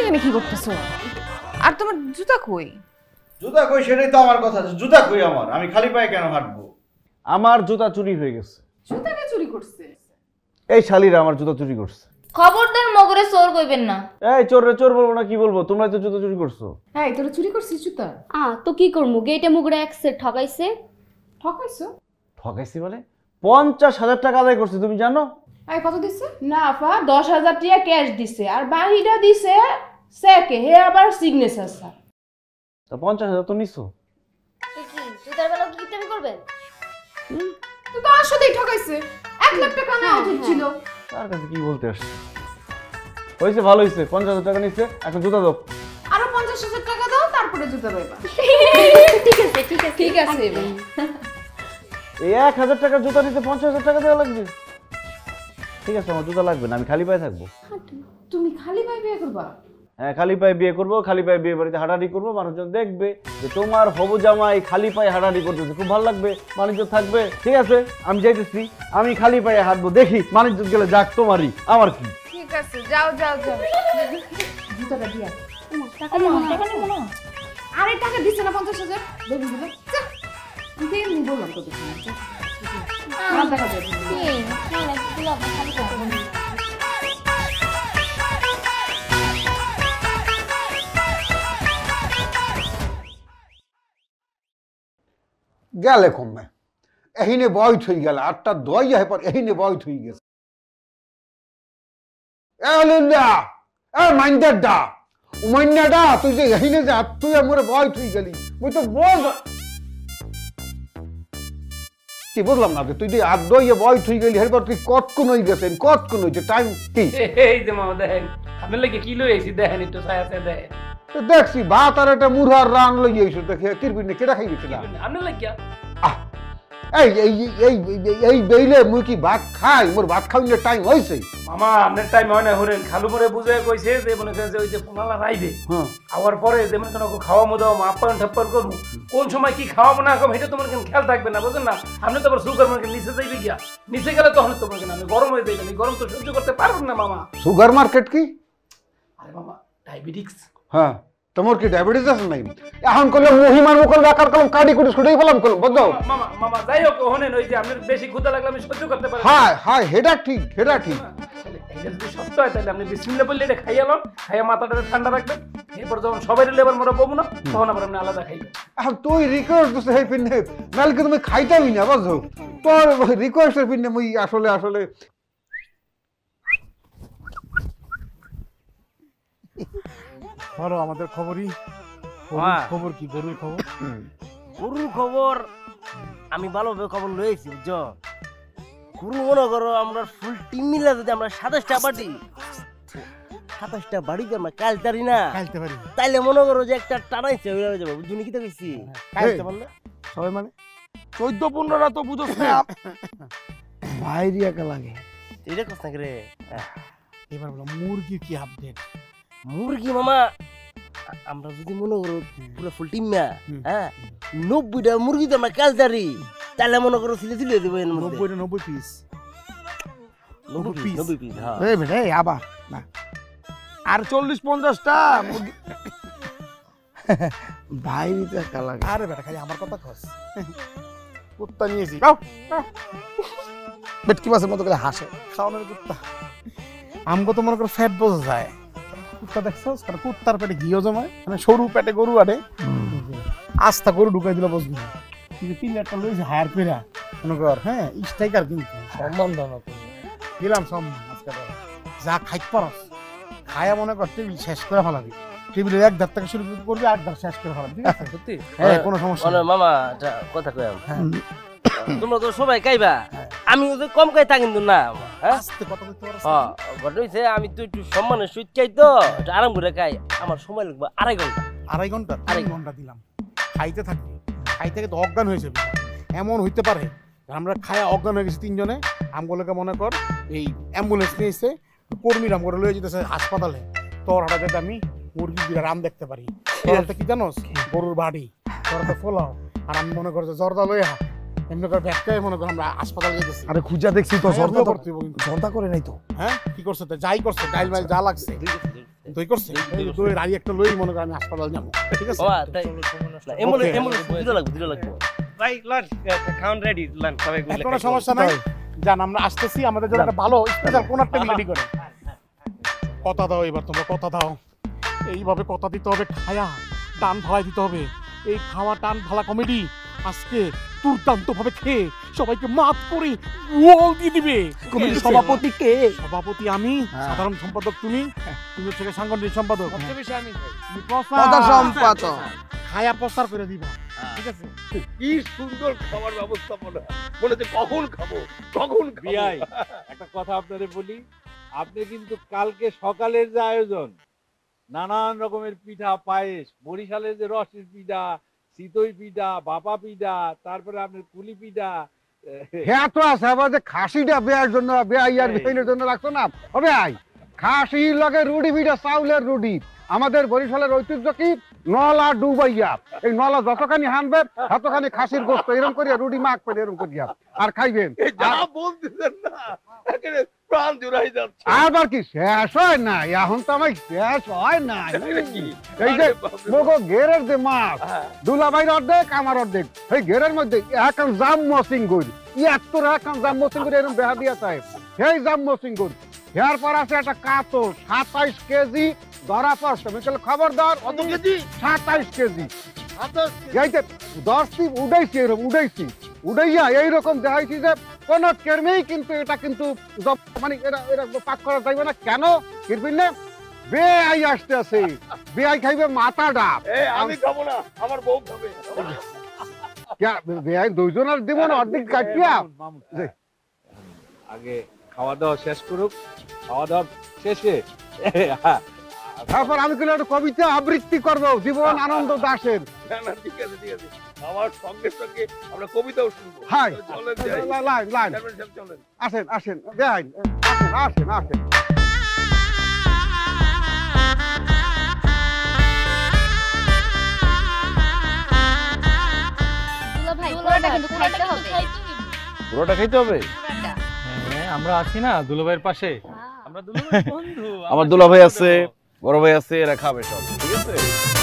এখানে কি করতেছো। আর তোমার জুতা কই? জুতা কই সেটাই তো আমার কথা জুতা কই আমার? আমি খালি পায়ে কেন হাঁটবো? আমার জুতা চুরি হয়ে গেছে। জুতাকে চুরি করছে? এই শালিরা আমার জুতা চুরি করছে। খবরদার মগরে চোর কইবেন না। এই চোর রে চোর বলব না কি বলব? তোমরা তো জুতো চুরি করছ। হ্যাঁ তোরা চুরি করছিস জুতা? আ তো কি করব গেটে মুগরে এক সেট ঠকাইছে। ঠকাইছো? ঠকাইছি বলে পঞ্চাশ হাজার টাকা আদায় করছে তুমি জানো? এই কত দিছে না আপা দশ হাজার টাকা ক্যাশ দিছে। আর বাকিটা দিছে চেকে হে আবার সিগনেচার স্যার। তো পঞ্চাশ হাজার তো নিছো। তো কি জুতার বেলা কি তুমি করবেন তো তো আসলেই ঠকাইছে? এক লাখ টাকা নেওয়া উচিত ছিল। তার কাছে কি বলতে আসছে? হয়েছে ভালো হয়েছে। পঞ্চাশ হাজার টাকা নিচ্ছে এখন জুতা দাও। আরও পঞ্চাশ হাজার টাকা দাও তারপরে জুতা পাইবা ঠিক আছে ঠিক আছে। ঠিক আছে। এই এক হাজার টাকার জুতা নিতে পঞ্চাশ হাজার টাকা দেওয়া লাগবে? ঠিক আছে আমার জুতা লাগবে না আমি খালি পায়ে থাকব। তুমি খালি পায়ে বিয়ে করবা? হ্যাঁ খালি পায়ে বিয়ে করব খালি পায়ে বিয়ে বাড়িতে হাঁটাহাঁটি করব মানুষজন দেখবে যে তোমার হবু জামাই খালি পায়ে হাঁটাহাঁটি করতেছে খুব ভালো লাগবে মানুষজন থাকবে ঠিক আছে আমি যাইতেছি আমি খালি পায়ে হাঁটবো দেখি মানুষজন গেলে যাক তোমারই আমার কি? ঠিক আছে যাও যাও যাও। জুতাটা দিয়া টাকা নেব না। আরে টাকা দিছে না পঞ্চাশ হাজার। দেবি বললাম তো দেখি দেখা যাবে গেলে কমবে। এহিনে বয়স হয়ে গেল, আটটা দই যায় পর এহিনে বয়স হয়ে গেছে। তুই যে এহিনে যা, তুই হয়ে তো কি বুঝলাম না তুই যে আর দইয়ে বয়স হয়ে গেলি এরপর তুই কতক্ষণ হয়ে গেছেন? কতক্ষণ হয়েছে? টাইম কি? এই যে মামা, দেখেন। কি দেখেন একটু দেখেন। তো দেখছি ভাত আর একটা মুরহার রান লই আইছো দেখে কিরবিনে কেটা খাই গেছিলা আপনার লাগিয়া? এই এই এই এই- এই বেইলে মুই কি ভাত খাই? মোর ভাত খাওয়ার টাইম হয়েছে মামা আপনার টাইম হয় না হরেন। খালু মরে বুঝে কইছে যে মনে করেন যে ওই যে পোনালা রাইবে হ্যাঁ। আওয়ার পরে যে মনে করেন খাওয়া মতো আপ্যায়ন ঠাপ্পায়ন করব কোন সময় কি খাওয়াবো না খাব এটা তোমার কেন খেয়াল থাকবে না বুঝেন না? আপনি তো আবার সুগার মার্কেট নিচে যাইবে গিয়া। নিচে গেলে তখন তো মনে করেন আপনি গরম হয়ে যাইবেন গরম তো সহ্য করতে পারবেন না মামা। সুগার মার্কেট কি? আরে মামা ডায়াবেটিক্স হ্যাঁ। তোমার কি ডায়াবেটিস আছে নাকি? এখন করলে মহিমার মুখল রাখার কলম কাটি কুটি ছুটেই পেলাম কলম বুঝছ? মামা মামা যাই হোক ওহনেন ওই যে আপনার বেশি ক্ষুদা লাগলে আমি সহ্য করতে পারি হ্যাঁ হ্যাঁ হেডা ঠিক হেডা ঠিক। যদি সত্য হয় তাহলে আপনি বিসমিল্লা বললে এটা খাইয়া লন খাইয়া মাথাটা ঠান্ডা রাখবেন। এরপর যখন সবাই লেবার মোরা পাবো না তখন আবার আপনি আলাদা খাইবেন এখন তুই রিকোয়েস্ট দিছে হে পিনে নালকে তুমি খাইতামই না বুঝছ? তোর রিকোয়েস্টের পিনে মুই আসলে আসলে বলো আমাদের খবরই। হ্যাঁ। খবর কি? গরুর খবর? গরুর খবর আমি ভালোভাবে খবর লয়েছি বুঝছ? গরু মনে করো আমরা ফুল টিম মিলে যদি আমরা সাতাশটা বাড়ি সাতাশটা বাড়িতে আমরা কালতারি না কালতে পারি। তাইলে মনে করো যে একটা টানাইছে হয়ে যাবে বুঝুনি কি কইছি। কালতে পারলে? সবাই মানে? চোদ্দ পনেরোটা তো বুঝোস না। একা লাগে। এটা কথা রে? এবার বলো মুরগির কি আপডেট মুরগি মামা আমরা যদি মনে করো পুরো ফুল টিম না হ্যাঁ নব্বইটা মুরগি তো আমরা কালতারি তাহলে মনে করো সিলে সিলে দেবো এর মধ্যে। নব্বইটা নব্বই পিস নব্বই পিস নব্বই পিস হ্যাঁ। আবার না। আর চল্লিশ পঞ্চাশটা বাইরে লাগে আরে বেটা খালি আমার কথা খস কুত্তা নিয়েছি। ভেটকি মাছের মতো করে হাসে। খাওয়ানোর কুত্তা। আমগো তো মনে করো ফ্যাট বোঝা যায়। কুত্তা দেখছ? কারণ কুত্তার পেটে ঘিও জমায়। মানে সরু পেটে গরু আটে আস্তা গরু ঢুকাই দিলে বসবি। কিন্তু তিন একটা লইছে হায়ার পেরা মনে কর হ্যাঁ স্ট্রাইকার কিন্তু। সম্মান দাও দিলাম সম্মান আজকে যা খাইতে পারস। খায়া মনে কর টেবিল শেষ করে ফেলাবি। টেবিলের এক ধার থেকে শুরু করবি আট ধার শেষ করে ফেলাবি। ঠিক আছে? সত্যি? হ্যাঁ কোনো সমস্যা মানে মামা কথা কই হ্যাঁ। তোমরা তো সবাই খাইবা আমি তো কম খাই তা কিন্তু না। হ্যাঁ? পারস হ্যাঁ ঘটনা আমি তো একটু সম্মানের সহিত খাই তো একটু আরাম করে খাই। আমার সময় লাগবে আড়াই ঘণ্টা। আড়াই ঘণ্টা? আড়াই ঘণ্টা দিলাম। খাইতে থাকবি খাই থেকে তো অজ্ঞান হয়ে যাবি। এমন হইতে পারে আমরা খায়া অজ্ঞান হয়ে গেছি তিনজনে। আমগুলোকে মনে কর এই অ্যাম্বুলেন্স নিয়ে এসে কর্মীরা আমগুলো লয়ে যেতেছে হাসপাতালে। তোর হঠাৎ যাতে আমি মুরগি দিয়ে রাম দেখতে পারি। তোর কি জানোস? গরুর বাড়ি। তোর হাতে ফোলাও। আর আমি মনে কর যে জর্দা লইয়া এমনি করে মনে কর আমরা হাসপাতালে যেতেছি। আরে খুঁজা দেখছি তো হ্যাঁ, জর্দা করতে জর্দা করে নাই তো? হ্যাঁ কি করছে তো? যাই করছে ডাইল মাইল যা লাগছে। দই করছে? দই রাড়ি একটা লই মনে কর আমি হাসপাতাল যাব। ঠিক আছে? মামা তাই। এমবুলেন্স Okay. দিতে লাগবে দিতে লাগবে। ভাই লন খাউন রেডি লন সবাই হ্যাঁ, কোনো সমস্যা নাই? জান আমরা আসতেছি আমাদের জন্য একটা ভালো স্পেশাল কোন রেডি করে কথা দাও এবার তোমরা কথা দাও। এইভাবে কথা দিতে হবে খায়া টান ফালাই দিতে হবে। এই খাওয়া টান ফালা কমেডি আজকে দুর্দান্ত ভাবে খেয়ে সবাইকে মাফ করে গোল দিয়ে দিবে। কমিটির সভাপতি কে? সভাপতি আমি সাধারণ সম্পাদক তুমি তুমি হচ্ছে সাংগঠনিক সম্পাদক। প্রচার সম্পাদক। খায়া প্রচার করে দিবা। ঠিক আছে? কি সুন্দর খাবার ব্যবস্থাপনা। মনে হচ্ছে কখন খাব? কখন একটা কথা আপনাদের বলি আপনি কিন্তু কালকে সকালের যে আয়োজন নানান রকমের পিঠা পায়েস বরিশালের যে রসের পিঠা চিতই পিঠা বাপা পিঠা তারপরে আপনার কুলি পিঠা হ্যাঁ তো আছে আবার যে খাসিটা বেয়ার জন্য বেয়া বেইনের জন্য রাখছো না? হবে আই খাসির লগে রুডি পিঠা চাউলের রুডি আমাদের বরিশালের ঐতিহ্য কি? নলা ডুবাইয়া। এই নলা যতখানি হানবে ততখানি খাসির গোস্ত। এরকম করিয়া রুডি মাখ করে এরকম করিয়া। আর খাইবেন? আবার কি শেষ হয় না এখন তো আমার শেষ হয় না এই যে মোগো গেরের যে মাছ দুলাভাইর অর্ধেক আমার অর্ধেক। এই গেরের মধ্যে এখন জাম মসিং এখন জাম মসিং এরকম বেহা দিয়া চাই সেই জাম মসিং আছে একটা কাতো সাতাইশ কেজি ধরা পড়ছে। আমি তাহলে খবরদার কত কেজি? সাতাইশ কেজি। এইতে দশটি উড়াইছি এরকম উড়াইছি। উড়াইয়া এইরকম দেখাইছি যে কোন কেরমেই কিন্তু এটা কিন্তু মানে এরা এরা পাক করা যাইবে না। কেন? কিরবিন না বেআই আসতে আছে বেআই খাইবে মাথা ডাব। আমি খাব না আমার বউ খাবে। বেআই দুইজন আর দিব না অর্ধেক কাটিয়া। আগে খাওয়া দাওয়া শেষ করুক খাওয়া দাওয়া শেষে তারপর আমি কিন্তু একটা কবিতা আবৃত্তি করব জীবন আনন্দ দাসের। না না ঠিক আছে ঠিক আছে। আমার সঙ্গে সঙ্গে আমরা কবিতাও শুনব। হাই। লাইন লাইন চেয়ারম্যান সাহেব চলেন। আসেন আসেন আসেন আসেন আসেন। দুলা ভাই পুরোটা কিন্তু খাইতে হবে। পুরোটা খাইতে হবে? হ্যাঁ আমরা আছি না দুলাভাইয়ের পাশে। আমরা বন্ধু আমার দুলা ভাই আছে। বড় ভাই আছে এরা খাবে সব ঠিক আছে?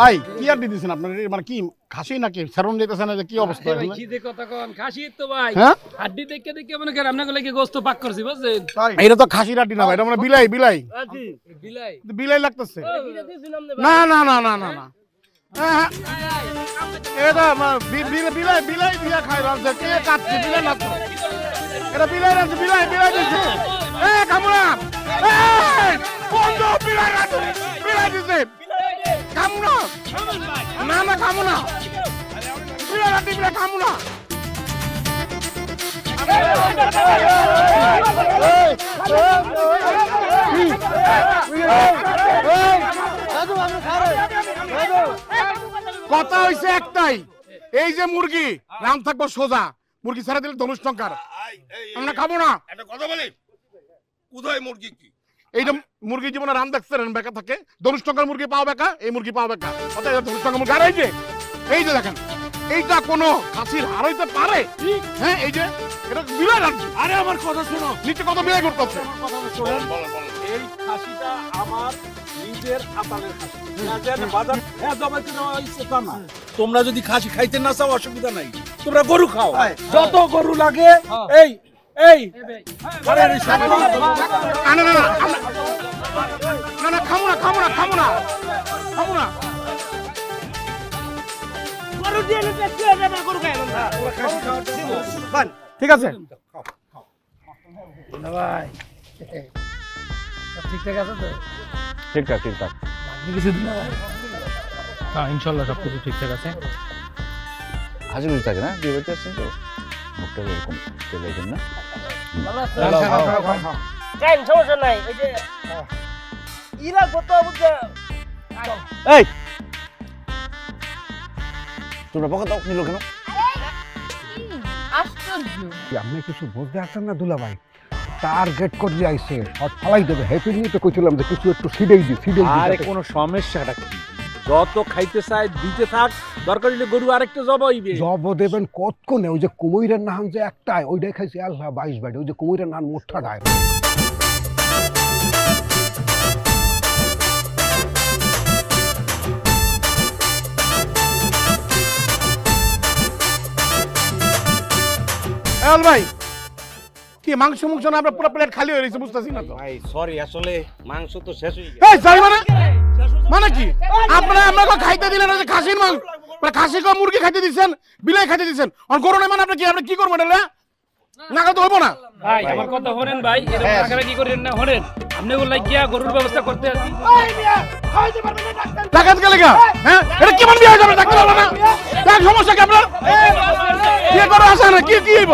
ভাই কি আর দিতেছেন আপনার? মানে কি খাসি নাকি? সেরন যেতেছে না কি অবস্থা? ভাই কি যে কথা কন খাসি তো ভাই। হ্যাঁ? হাড্ডি দেখে দেখে মনে করেন আপনাকে লাগে গোস্ত পাক করছি বুঝছেন? এটা তো খাসির আড্ডি না ভাই এটা মানে বিলাই বিলাই। বিলাই। বিলাই লাগতেছে। না না না না না না। হ্যাঁ, হ্যাঁ। এটা বিলাই বিলাই দিয়া খাই রাখছে কে কাটছে বিলাই না তো এটা বিলাই রাখছে বিলাই বিলাই দিছে। এ এই বন্ধ বিলাই রাখছে বিলাই দিছে। না না রাখছে বিলাই কামুনা। কথা হয়েছে একটাই এই যে মুরগি রাম থাকব সোজা। মুরগি ছেড়ে দিলে ধনুষ টঙ্কার আমরা খাব না। একটা কথা বলি? কোথায় মুরগি কি? এইটা মুরগি জীবনে রাম দেখছেন বেকা থাকে। ধনুষ টঙ্কার মুরগি পাও বেকা এই মুরগি পাও বেকা। অর্থাৎ ধনুষ টঙ্কার মুরগি আর এই যে এই যে দেখেন এইটা কোনো খাসির হার হইতে পারে? হ্যাঁ এই যে এটা বিলাই রাখছে আরে আমার কথা শোনো। নিচে কত বিলাই করতেছে এই খাসিটা আমার নিজের আতালের খাসি। বাজার হ্যাঁ জমাইতে নেওয়া হয়েছে তা না। তোমরা যদি খাসি খাইতে না চাও অসুবিধা নাই। তোমরা গরু খাও। যত গরু লাগে এই এই আরে আরে না। না না না না না খামো না খামো খামো খামো ঠিক আছে? ঠিকঠাক আছে তো ঠিকঠাক ঠিকঠাক হ্যাঁ ইনশাল্লাহ সব কিছু ঠিকঠাক আছে। হাজির থাকে না? বিয়ে বাড়িতে আসছেন তো? মুখটা এরকম চলে যাবেন না? কেন সমস্যা নাই ওই যে ইরা কত এই! তোমরা পকা নিল কেন? আশ্চর্য আপনি কিছু না দুলা ভাই টার্গেট করলে আইসে আর ফালাই দেবে। হ্যাপি নিয়ে তো কইছিলাম যে কিছু একটু সিডেই দি সিডেই দি আরে কোনো সমস্যাটা কি? যত খাইতে চায় দিতে থাক দরকার হলে গরু আরেকটা জবাইবে জব দেবেন কত কোনে ওই যে কুমৈরের নাম যে একটাই ওইটাই খাইছে আল্লাহ বাইশ বাড়ি। ওই যে কুমৈরের নাম মোট্টাটায় এল ভাই কি মাংস মাংস না আপনার পুরো প্লেট খালি হয়ে গেছে বুঝতেছি না তো? ভাই সরি আসলে মাংস তো শেষ হয়ে এই যাই মানে মানে কি আপনারা আমাকে খাইতে দিলেন খাসির মাংস মানে খাসি কম মুরগি খাইতে দিচ্ছেন বিলাই খাইতে দিচ্ছেন আর গরু নাই মানে আপনি কি আপনি কি করবেন এটা না তো হইব না ভাই আমার কথা শোনেন ভাই এরকম কি করেন না শোনেন আপনি বললে গিয়া গরুর ব্যবস্থা করতে আসি টাকা গেলে গা হ্যাঁ এটা কেমন বিয়ে হয়ে যাবে ডাক্তার বলো না দেখ সমস্যা কি আপনার কি করে আসে না কি কি হইব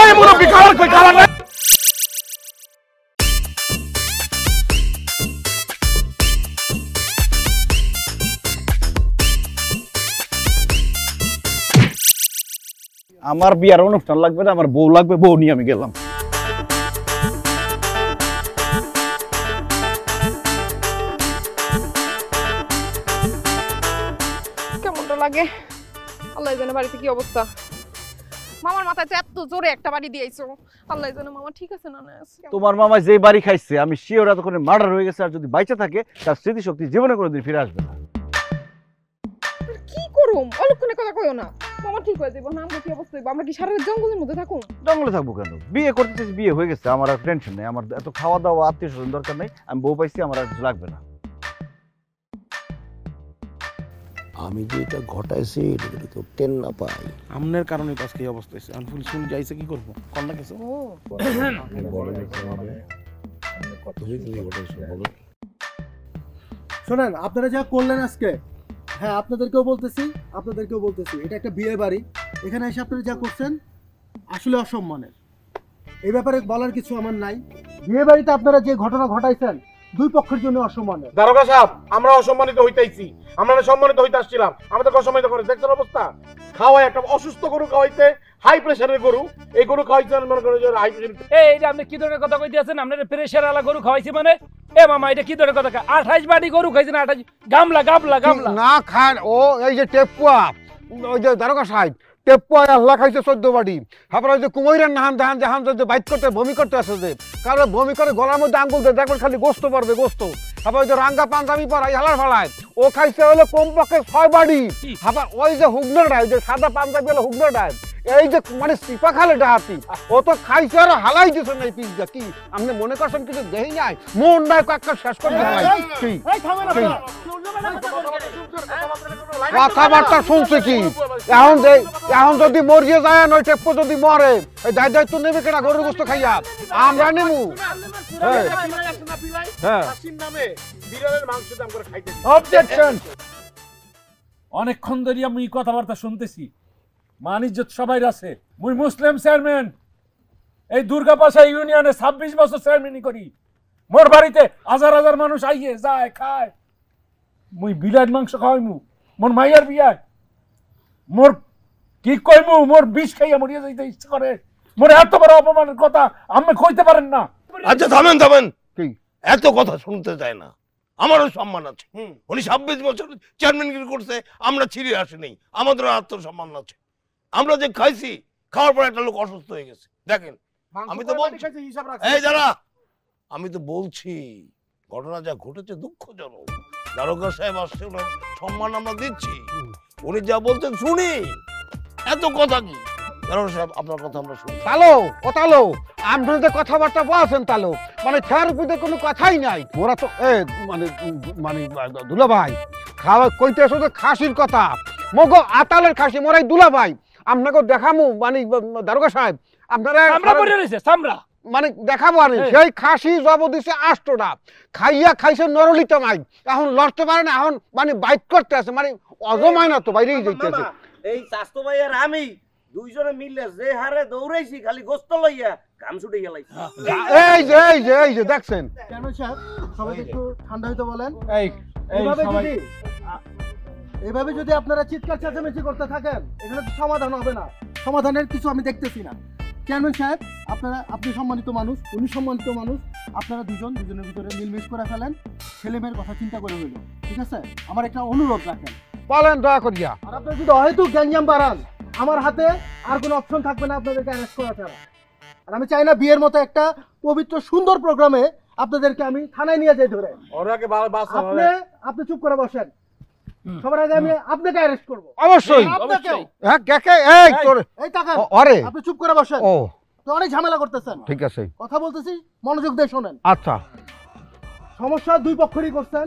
এই মুরব্বি খাবার কই খাবার আমার বিয়ার অনুষ্ঠান লাগবে না আমার বউ লাগবে বউ নিয়ে আমি গেলাম। কেমনটা লাগে? আল্লাহ জানে বাড়িতে কি অবস্থা। মামার মাথায় তো এত জোরে একটা বাড়ি দিয়েছ। আল্লাহ জানে মামা ঠিক আছে না না তোমার মামা যে বাড়ি খাইছে আমি শিওর এতক্ষণে মার্ডার হয়ে গেছে আর যদি বাইচা থাকে তার স্মৃতিশক্তি জীবনে কোনোদিন ফিরে আসবে না। করুম অলক্ষণে কথা কইও না। মামা ঠিক হয়ে যাব না আমরা কি অবস্থা হইবো? আমরা কি সারা রাত জঙ্গলের মধ্যে থাকুম? জঙ্গলে থাকব কেন? বিয়ে করতে বিয়ে হয়ে গেছে আমার আর টেনশন নেই। আমার এত খাওয়া দাওয়া আত্মীয় স্বজন দরকার নেই আমি বউ পাইছি আমার আর লাগবে না। আমি যে এটা ঘটাইছি এটা যদি কেউ টেন না পাই আমনের কারণে তো আজকে এই অবস্থা হয়েছে। আমি ফুল শুন যাইছে কি করব? কিছু? বলো। শোনেন আপনারা যা করলেন আজকে হ্যাঁ আপনাদেরকেও বলতেছি আপনাদেরকেও বলতেছি, এটা একটা বিয়ে বাড়ি। এখানে এসে আপনারা যা করছেন, আসলে অসম্মানের। এই ব্যাপারে বলার কিছু আমার নাই। বিয়ে বাড়িতে আপনারা যে ঘটনা ঘটাইছেন দুই পক্ষের জন্য অসম্মান দারোগা সাহেব আমরা অসম্মানিত হইতেছি আমরা সম্মানিত হইতে আসছিলাম। আমাদের অসম্মানিত করে দেখছেন অবস্থা? খাওয়াই একটা অসুস্থ গরু খাওয়াইতে হাই প্রেশারের গরু। এই গরু খাওয়াইতে মনে করেন যে হাই প্রেশার এই এটা আপনি কি ধরনের কথা কইতে আছেন? আপনার প্রেশার আলা গরু খাওয়াইছি মানে? এ মামা এটা কি ধরনের কথা? আঠাইশ বাটি গরু খাইছেন আঠাইশ গামলা গামলা গামলা। না খান ও এই যে টেপুয়া ওই যে দারোগা সাহেব আল্লাহ খাইছে চোদ্দ বাড়ি। ওই যে কুমৈরের নাহান যে বাইট করতে বমি করতে আসে যে কারণ বমি করে গলার মধ্যে আঙ্গুল দেয় দেখবেন খালি গোস্ত পারবে গোস্ত। ওই যে রাঙ্গা পাঞ্জাবি পরাই হালার ফালায় ও খাইছে হলো কমপক্ষে ছয় বাড়ি। আবার ওই যে হুগনার ডাই যে সাদা পাঞ্জাবি হলো হুগনার ডাই এই যে মানে সিপা খালে ডাহাতি ও তো খাইছে আর হালাই দিছে না পিজ্জা কি? আপনি মনে করছেন কিছু দেহি নাই? মন নাই কাকা শেষ করে ভাই। কি? কি? কথাবার্তা শুনছে কি? এখন যে এখন যদি মরিয়ে যায় নয় টেপ্পো যদি মরে এই দায় দায়িত্ব নেবে কেনা গরুর গোস্ত খাইয়া? আমরা নেব হ্যাঁ। বিড়ালের মাংস দাম করে খাইতে অবজেকশন অনেকক্ষণ ধরে আমি কথাবার্তা শুনতেছি। মান ইজ্জত সবাই আছে। মুই মুসলিম চেয়ারম্যান। এই দুর্গাপাশা ইউনিয়নে ছাব্বিশ বছর চেয়ারম্যানই করি। মোর বাড়িতে হাজার হাজার মানুষ আইয়ে যায় খায়। মুই বিলাট মাংস খাওয়াই মু মোর মাইয়ার বিয়ায়। মোর কি কইমু? মোর বিষ খাইয়া মরিয়া যাইতে ইচ্ছা করে। মোর এত বড় অপমানের কথা আমি কইতে পারেন না। আচ্ছা থামেন থামেন। এত কথা শুনতে চায় না। আমারও সম্মান আছে। উনি ছাব্বিশ বছর চেয়ারম্যানগিরি করছে আমরা ছিঁড়ে আসিনি। আমাদেরও আত্মসম্মান আছে। আমরা যে খাইছি খাওয়ার পর একটা লোক অসুস্থ হয়ে গেছে। দেখেন আমি তো বলছি এই যারা আমি তো বলছি ঘটনা যা ঘটেছে দুঃখজনক। দারোগা সাহেব আসছে ওনার সম্মান আমরা দিচ্ছি। উনি যা বলছেন শুনি। এত কথা কি? দারোগা সাহেব আপনার কথা আমরা শুনি। তালো ও তালো আপনারা যে কথাবার্তা বলছেন তালো। মানে কোনো কথাই নাই। ওরা তো এ মানে মানে দুলা ভাই খাওয়া কইতে আসো তো খাসির কথা। মগো আতালের খাসি মোরাই দুলা ভাই আপনাকে দেখামু মানে দারোগা সাহেব আপনারা আমরা পড়ে রয়েছে সামরা মানে দেখাবো আর হ্যাঁ। সেই খাসি জব দিছে আষ্টটা খাইয়া খাইছে নরলিত মাই। এখন লড়তে পারে না এখন মানে বাইট করতে আছে। মানে অজমায় না তো বাইরেই যাইতেছে। এই স্বাস্থ্য ভাই আর আমি দুইজনে মিললে যে হারে দৌড়াইছি খালি গোস্ত লইয়া কাম ছুটে গেলাই। এই যে এই যে এই যে দেখছেন? কেন স্যার? সবাই একটু ঠান্ডা হইতে বলেন। এই এইভাবে যদি এভাবে যদি আপনারা চিৎকার চেঁচামেচি করতে থাকেন এখানে তো সমাধান হবে না। সমাধানের কিছু আমি দেখতেছি না। চেয়ারম্যান সাহেব আপনারা আপনি সম্মানিত মানুষ উনি সম্মানিত মানুষ আপনারা দুজন দুজনের ভিতরে মিলমিশ করে ফেলেন ছেলে মেয়ের কথা চিন্তা করে হইল। ঠিক আছে? আমার একটা অনুরোধ রাখেন। বলেন দয়া করিয়া। আর আপনারা যদি হয়তো গ্যাঞ্জাম বাড়ান আমার হাতে আর কোনো অপশন থাকবে না আপনাদেরকে অ্যারেস্ট করা ছাড়া। আর আমি চাই না বিয়ের মতো একটা পবিত্র সুন্দর প্রোগ্রামে আপনাদেরকে আমি থানায় নিয়ে যাই ধরে। আপনি আপনি চুপ করে বসেন। সবার আগে আমি আপনাকে অ্যারেস্ট করব। অবশ্যই। আপনাকেও। হ্যাঁ এই তোর এই টাকা ওরে আপনি চুপ করে বসেন। ও। তো অনেক ঝামেলা করতেছেন। ঠিক আছে। কথা বলতেছি মনোযোগ দিয়ে শোনেন। আচ্ছা। সমস্যা দুই পক্ষেরই করছেন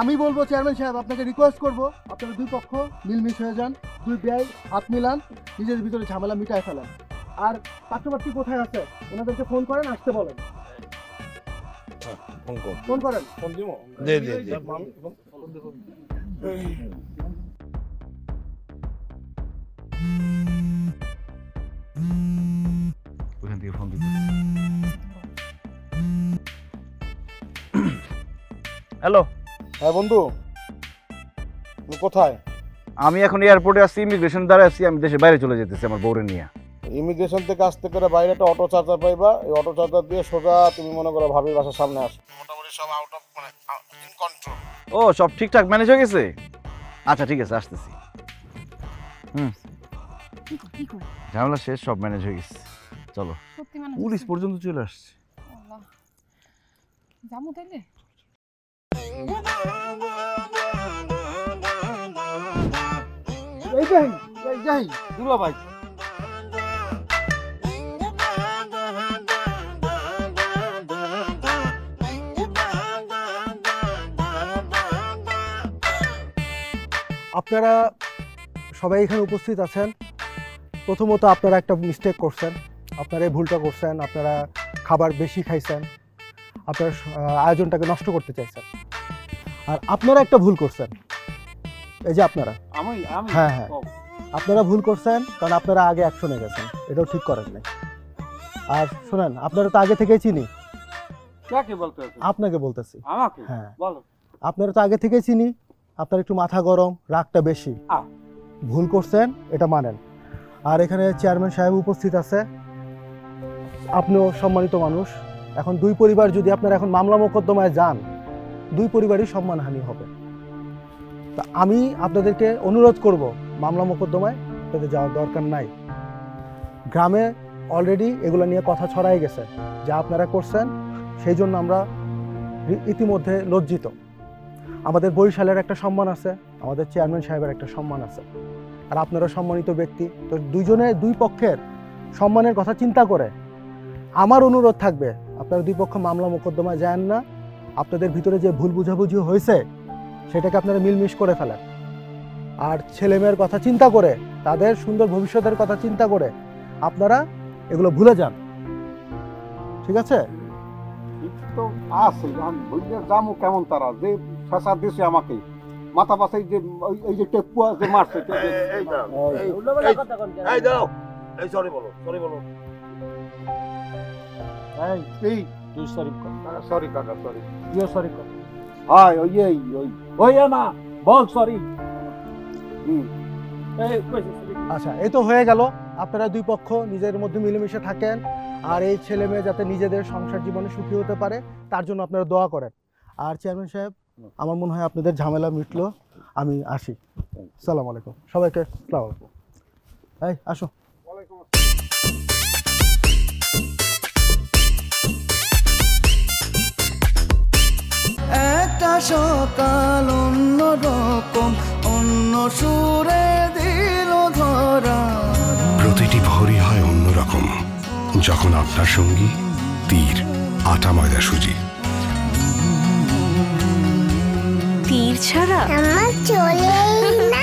আমি বলব চেয়ারম্যান সাহেব আপনাকে রিকোয়েস্ট করব। আপনারা দুই পক্ষ মিলমিশ হয়ে যান দুই ব্যয় হাত মিলান নিজের ভিতরে ঝামেলা মিটায় ফেলেন। আর পাত্রপাত্রী কোথায় আছে? ওনাদেরকে ফোন করেন আসতে বলেন। ফোন করেন ফোন দিব। ওখান থেকে ফোন দিতে হ্যালো হ্যাঁ বন্ধু। কোথায়? আমি এখন এয়ারপোর্টে আসছি ইমিগ্রেশন দ্বারা আসছি আমি দেশের বাইরে চলে যেতেছি আমার বউরে নিয়ে। ইমিগ্রেশন থেকে আসতে করে বাইরে একটা অটো চার্জার পাইবা। এই অটো চার্জার দিয়ে সোজা তুমি মনে করো ভাবির বাসার সামনে আসো। মোটামুটি সব আউট অফ ও সব ঠিকঠাক ম্যানেজ হয়ে গেছে? আচ্ছা ঠিক আছে আসতেছি। হুম। ঝামেলা শেষ সব ম্যানেজ হয়ে গেছে। চলো। সত্যি মানে পুলিশ পর্যন্ত চলে আসছে। যাব তাইলে? এই যাই যাই দুলা ভাই। আপনারা সবাই এখানে উপস্থিত আছেন। প্রথমত আপনারা একটা মিস্টেক করছেন। আপনারা এই ভুলটা করছেন আপনারা খাবার বেশি খাইছেন আপনারা আয়োজনটাকে নষ্ট করতে চাইছেন। আর আপনারা একটা ভুল করছেন। এই যে আপনারা। হ্যাঁ হ্যাঁ। আপনারা ভুল করছেন কারণ আপনারা আগে অ্যাকশনে গেছেন। এটাও ঠিক করেন নাই। আর শোনেন আপনারা তো আগে থেকেই চিনি। আপনাকে বলতেছি। হ্যাঁ। আপনারা তো আগে থেকেই চিনি। আপনার একটু মাথা গরম রাগটা বেশি। ভুল করছেন এটা মানেন। আর এখানে চেয়ারম্যান সাহেব উপস্থিত আছে। আপনিও সম্মানিত মানুষ। এখন দুই পরিবার যদি আপনারা এখন মামলা মোকদ্দমায় যান দুই পরিবারই সম্মানহানি হবে। তা আমি আপনাদেরকে অনুরোধ করব মামলা মোকদ্দমায় আপনাদের যাওয়ার দরকার নাই। গ্রামে অলরেডি এগুলো নিয়ে কথা ছড়াই গেছে যা আপনারা করছেন সেই জন্য আমরা ইতিমধ্যে লজ্জিত। আমাদের বরিশালের একটা সম্মান আছে, আমাদের চেয়ারম্যান সাহেবের একটা সম্মান আছে। আর আপনারা সম্মানিত ব্যক্তি, তো দুইজনে, দুই পক্ষের সম্মানের কথা চিন্তা করে। আমার অনুরোধ থাকবে, আপনারা দুই পক্ষ মামলা মোকদ্দমায় যান না। আপনাদের ভিতরে যে ভুল বুঝাবুঝি হয়েছে, সেটাকে আপনারা মিলমিশ করে ফেলেন। আর ছেলেমেয়ের কথা চিন্তা করে, তাদের সুন্দর ভবিষ্যতের কথা চিন্তা করে, আপনারা এগুলো ভুলে যান। ঠিক আছে? তো বুঝলে যামু কেমন তারা? যে ফেসা দিছে আমাকে। মাথা পাশে যে এই যে টেপুয়া যে মারছে এই ওই- এই- উল্টোপাল্টা কথা কোন এই দাঁড়াও এই সরি বলো সরি বলো। এই তুই সরি সরি কাকা সরি তুইও সরি কর। হাই ওই এই ওই। ওই না বল সরি হুম। এই কইছি আচ্ছা এই তো হয়ে গেল। আপনারা দুই পক্ষ নিজের মধ্যে মিলেমিশে থাকেন আর এই ছেলে মেয়ে যাতে নিজেদের সংসার জীবনে সুখী হতে পারে তার জন্য আপনারা দোয়া করেন। আর চেয়ারম্যান সাহেব আমার মনে হয় আপনাদের ঝামেলা মিটলো আমি আসি। সালাম আলাইকুম। সবাইকে সালাম আলাইকুম। এই আসো। একটা সকাল অন্য রকম অন্য সুরে দিল ধরা। প্রতিটি ভোরই হয় অন্যরকম। যখন আপনার সঙ্গী তীর আটা ময়দা সুজি। তীর ছাড়া আমার চলেই